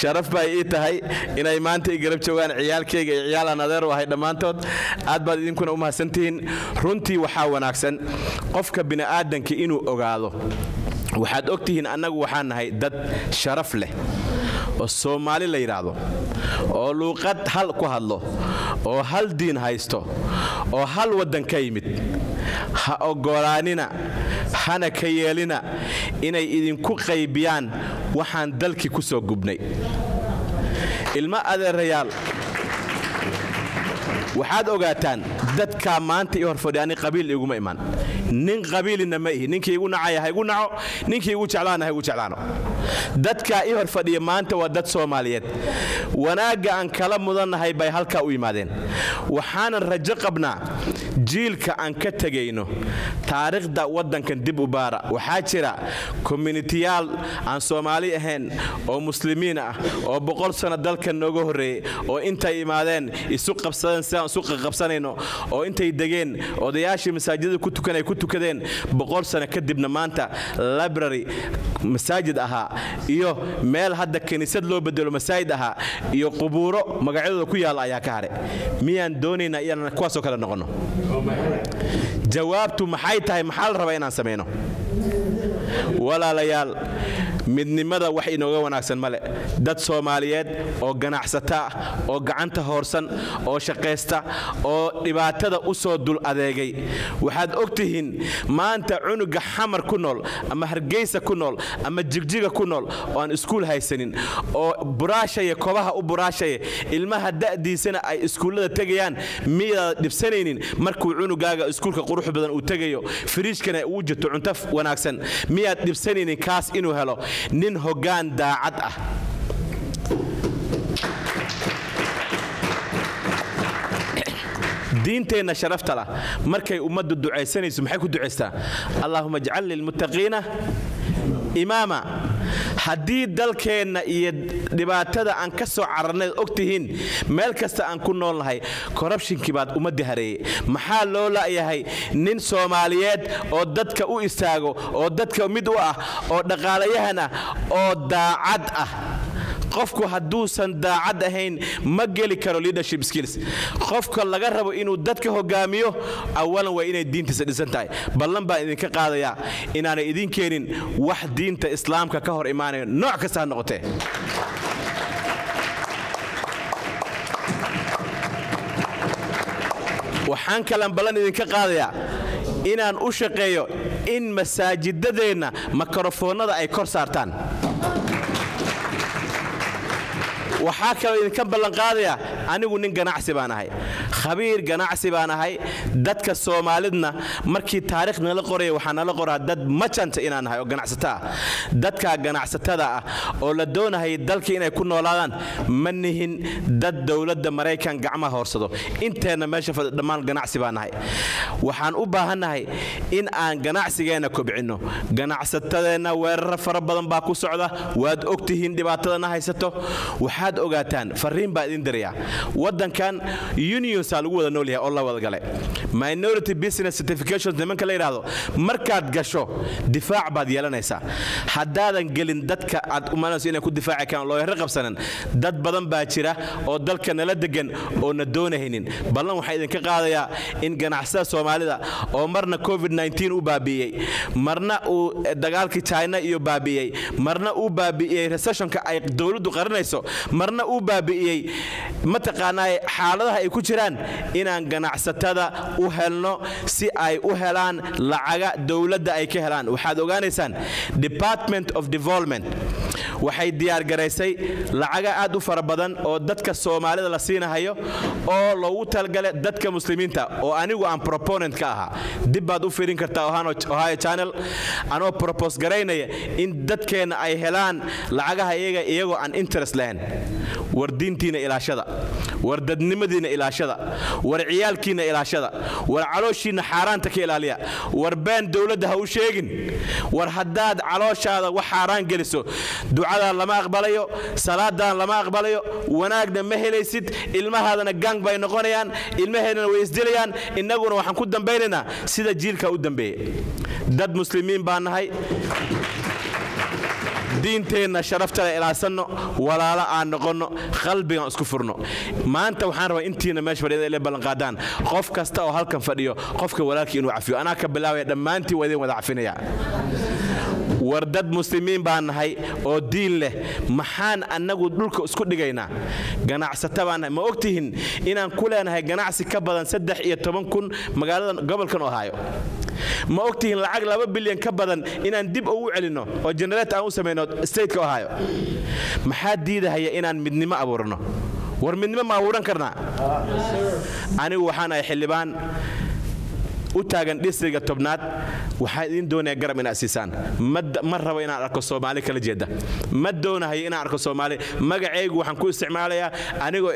Sharaf baa ii tahay inay maanta i garab joogaan ciyaalkayga iyo ciyaalaan adeer u ahay dhammaantood. Aad baad idinkuna u mahadsantihiin. Runtii waxaa wanaagsan. Qofka bini'aadanka inuu ogaado waxaad ogtihiin annagu waxaan nahay dad sharaf leh oo soomaali la yidhaahdo oo luuqad hal ku hadlo oo hal diin haysto oo hal waddan ka yimid ha oggolaanina hana ka yeelina inay idinku qaybiyaan waxaan dalkii ku soo gubnay. Ilmo adeerayaal waxaad ogaataan dadkaa maanta ii horfadhi ani qabiil iguma imaan nin qabiilina ma ihi ninkii igu nacaya ha igu naco ninkii igu jeclaana ha igu jeclaano. Dadkaa ii horfadhiya maanta waa dad soomaaliyeed. Wanaagga aan kala mudannahay bay halkaa u yimaadeen. Waxaanan rajo qabnaa jiilka aan ka tegayno taariikhda waddankan dib u baara. Waxaa jira communitiyaal aan soomaali ahayn oo muslimiin ah oo boqol sano dalkan nooga horreeyey oo intay imaadeen isu qabsadeen sidaan isu qaqabsanayno oo intay degeen odayaashii masaajidada ku tukan ay ku tukadeen boqol sano kadibna maanta library masaajid ahaa iyo meel hadda kiniisad loo bedelo masaajid ahaa iyo qubuuro magacyadooda ku yaalla ayaa ka hadhay miyaan doonaynaa inaan kuwaasoo kale noqonno jawaabtu maxay tahay? Maxaa la rabaa inaan samayno? Walaalayaal midnimada wax inooga wanaagsan male dad soomaaliyeed oo ganacsata oo gacanta hoorsan oo shaqaysta oo dhibaatada u soo dul adeegay. Waxaad og tihiin maanta cunuga xamar ku nool ama hargeysa ku nool ama jigjiga ku nool oo aan iskuul haysanin oo buraashaya kobaha u buraashaya ilmaha da'diisana ay iskuullada tegayaan miyaad dhibsanaynin markuu cunugaaga iskuulka qurux badan uu tegayo firiishkana uu jirto cunto wanaagsan. Miyaad dhibsanaynin kaas inuu helo nin hoggaan daacad ah. Diinteenna sharafta lah markay ummaddu ducaysanayso maxay ku ducaystaa allaahuma ajcal lilmuttaqiina imaama haddii dalkeenna iyo dhibaatada aan ka soo cararnayd og tihiin meel kasta aan ku nool nahay korrubshinkii baad ummadda hareeyey maxaa loo la'yahay? Nin soomaaliyeed oo dadka u istaago oo dadka mid u ah oo dhaqaalayahan ah oo daacad ah qofku hadduusan daacad ahayn ma geli karo leadership skills. Qofka laga rabo inuu dadka hogaamiyo awalan waa inay diintiisa dhisan tahay. Ballan baan idinka qaadayaa inaanay idin keenin wax diinta islaamka ka hor imaanayo nooc kasta ha noqotee. Waxaan kalan ballan idinka qaadayaa inaan u shaqeeyo in masaajidadeenna makrofoonnada ay kor saartaan waxaa kaloo idinka ballanqaadaya anigu nin ganacsi baan ahay. Khabiir ganacsi baan ahay. Dadka soomaalidna markii taariikh nala qoraya waxaa nala qoraa dad machant inaan nahay oo ganacsato ah dadka ganacsatada ah oo la doonahaya dalka inay ku noolaadaan ma nihin dad dowladda maraykan gacmaha hoorsado. Inteenna meesha dhammaan ganacsi baan nahay waxaan u baahannahay in aan ganacsigeenna kobcinno. Ganacsatadeenna weeraro fara badan baa ku socda. Waad ogtihiin dhibaatadana haysato. Waxaad ogaataan fariin baa idin diraya waddankan unionsaa lagu wada nool yahay oo la wada gale minority business certifications nimanka la yidhaahdo markaad gasho difaac baad yeelanaysaa. Haddaadan gelin dadka aad umalanayso inay ku difaaci karaan looyaro qabsanan dad badan baa jira oo dalka nala degan oo na doonahaynin. Ballan waxaa idinka qaadayaa in ganacsada soomaalida oo marna covid-19 u baabi'iyey marna uu dagaalkii china iyo baabi'iyey marna uu baabi'iyey recessionka ay dowladdu qarinayso marna uu baabi'iyey. Mataqaanaa xaaladaha ay ku jiraan inaan ganacsatada u helno si ay u helaan lacaga dowladda ay ka helaan? Waxaad ogaanaysaan department of development waxay diyaargaraysay lacaga aad u fara badan oo dadka soomaalida la siinahayo oo loogu talagale dadka muslimiinta oo anigu aan proponent ka ahaa. Dib baad u fiirin kartaa ohio channel. Anoo propose garaynaya in dadkeenna ay helaan lacagaha iyaga iyagoo aan interest lahayn. War diintiina ilaashada war dadnimadiina ilaashada. War ciyaalkiina ilaashada. War calooshiina xaaraanta ka ilaaliya. War been dowladda ha u sheegin. War haddaad calooshaada wax xaaraan geliso ducadaan lama aqbalayo salaadaan lama aqbalayo wanaagna ma helaysid ilmahaadana gang bay noqonayaan ilmaheedana way isdilayaan. Innaguna waxaan ku dambaynaynaa sida jiilka u dambeeya dad muslimiin baan nahay diinteenna sharaftale ilaasanno walaalo aan noqonno qalbigaan isku furno. Maanta waxaan rabaa intiina meesha fadhiyada ile ballanqaadaan. Qof kasta oo halkan fadhiyo qofka walaalkii inuu cafiyo anaa ka bilaabaya dhammaantiin waa idin wada cafinaya war dad muslimiin baan nahay oo diin leh. Maxaan annagu dhulka isku dhigaynaa? Ganacsata baan nahay. Ma ogtihin inaan ku leenahay ganacsi ka badan saddex iyo toban kun magaalada gobolkan ohaayo ma ogtihiin lacag laba bilyan ka badan inaan dib ugu celinno oo genereet aan u samayno stateka ohaayo maxaa diidahaya inaan midnimo abuurno? War midnimo ma abuuran karnaa? Anigu waxaan ahay xildhibaan u taagan dhistriga tobnaad waxaa idin doonaya garab inaad siisaan. Ma rabo inaan arko soomaali kala jeeda. Ma doonahayo inaan arko soomaali. Magacaygu waxaan ku isticmaalayaa anigoo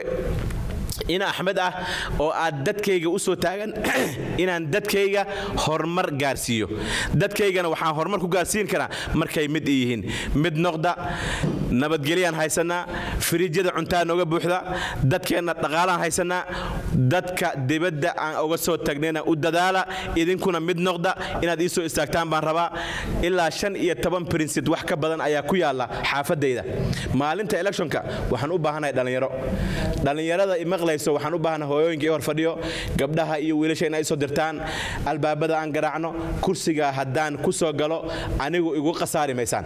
ina axmed ah oo aad dadkayga u soo taagan (clears throat) inaan dadkayga horumar gaarsiiyo. Dadkaygana waxaan horumar ku gaarsiin karaa markay mid yihiin. Mid noqda nabadgelyaan haysannaa firiijyada cuntaa nooga buuxda dadkeenna dhaqaalaan haysannaa dadka dibadda aan uga soo tagnayna u dadaala idinkuna mid noqda inaad ii soo istaagtaan baan rabaa. Ilaa shan iyo toban prinsid wax ka badan ayaa ku yaalla xaafadayda. Maalinta electionka waxaan u baahanahay dhallinyaro dhallinyarada imaqlayso waxaan u baahanahay hooyooyinka hor fadhiyo gabdhaha iyo wiilasha inay soo dirtaan albaabada aan garaacno kursiga haddaan ku soo galo anigu igu khasaari maysaan.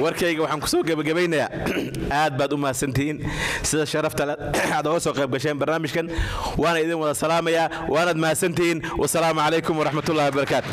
Warkayga waxaan ku soo gebagabaynayaa aad baad u mahadsantihiin sida sharafta aad oga soo qayb gasheen barnaamijkan waana idin wada salaamayaa waanaad mahadsantihiin wasalaamu calaykum waraxmatullahi wabarakaatu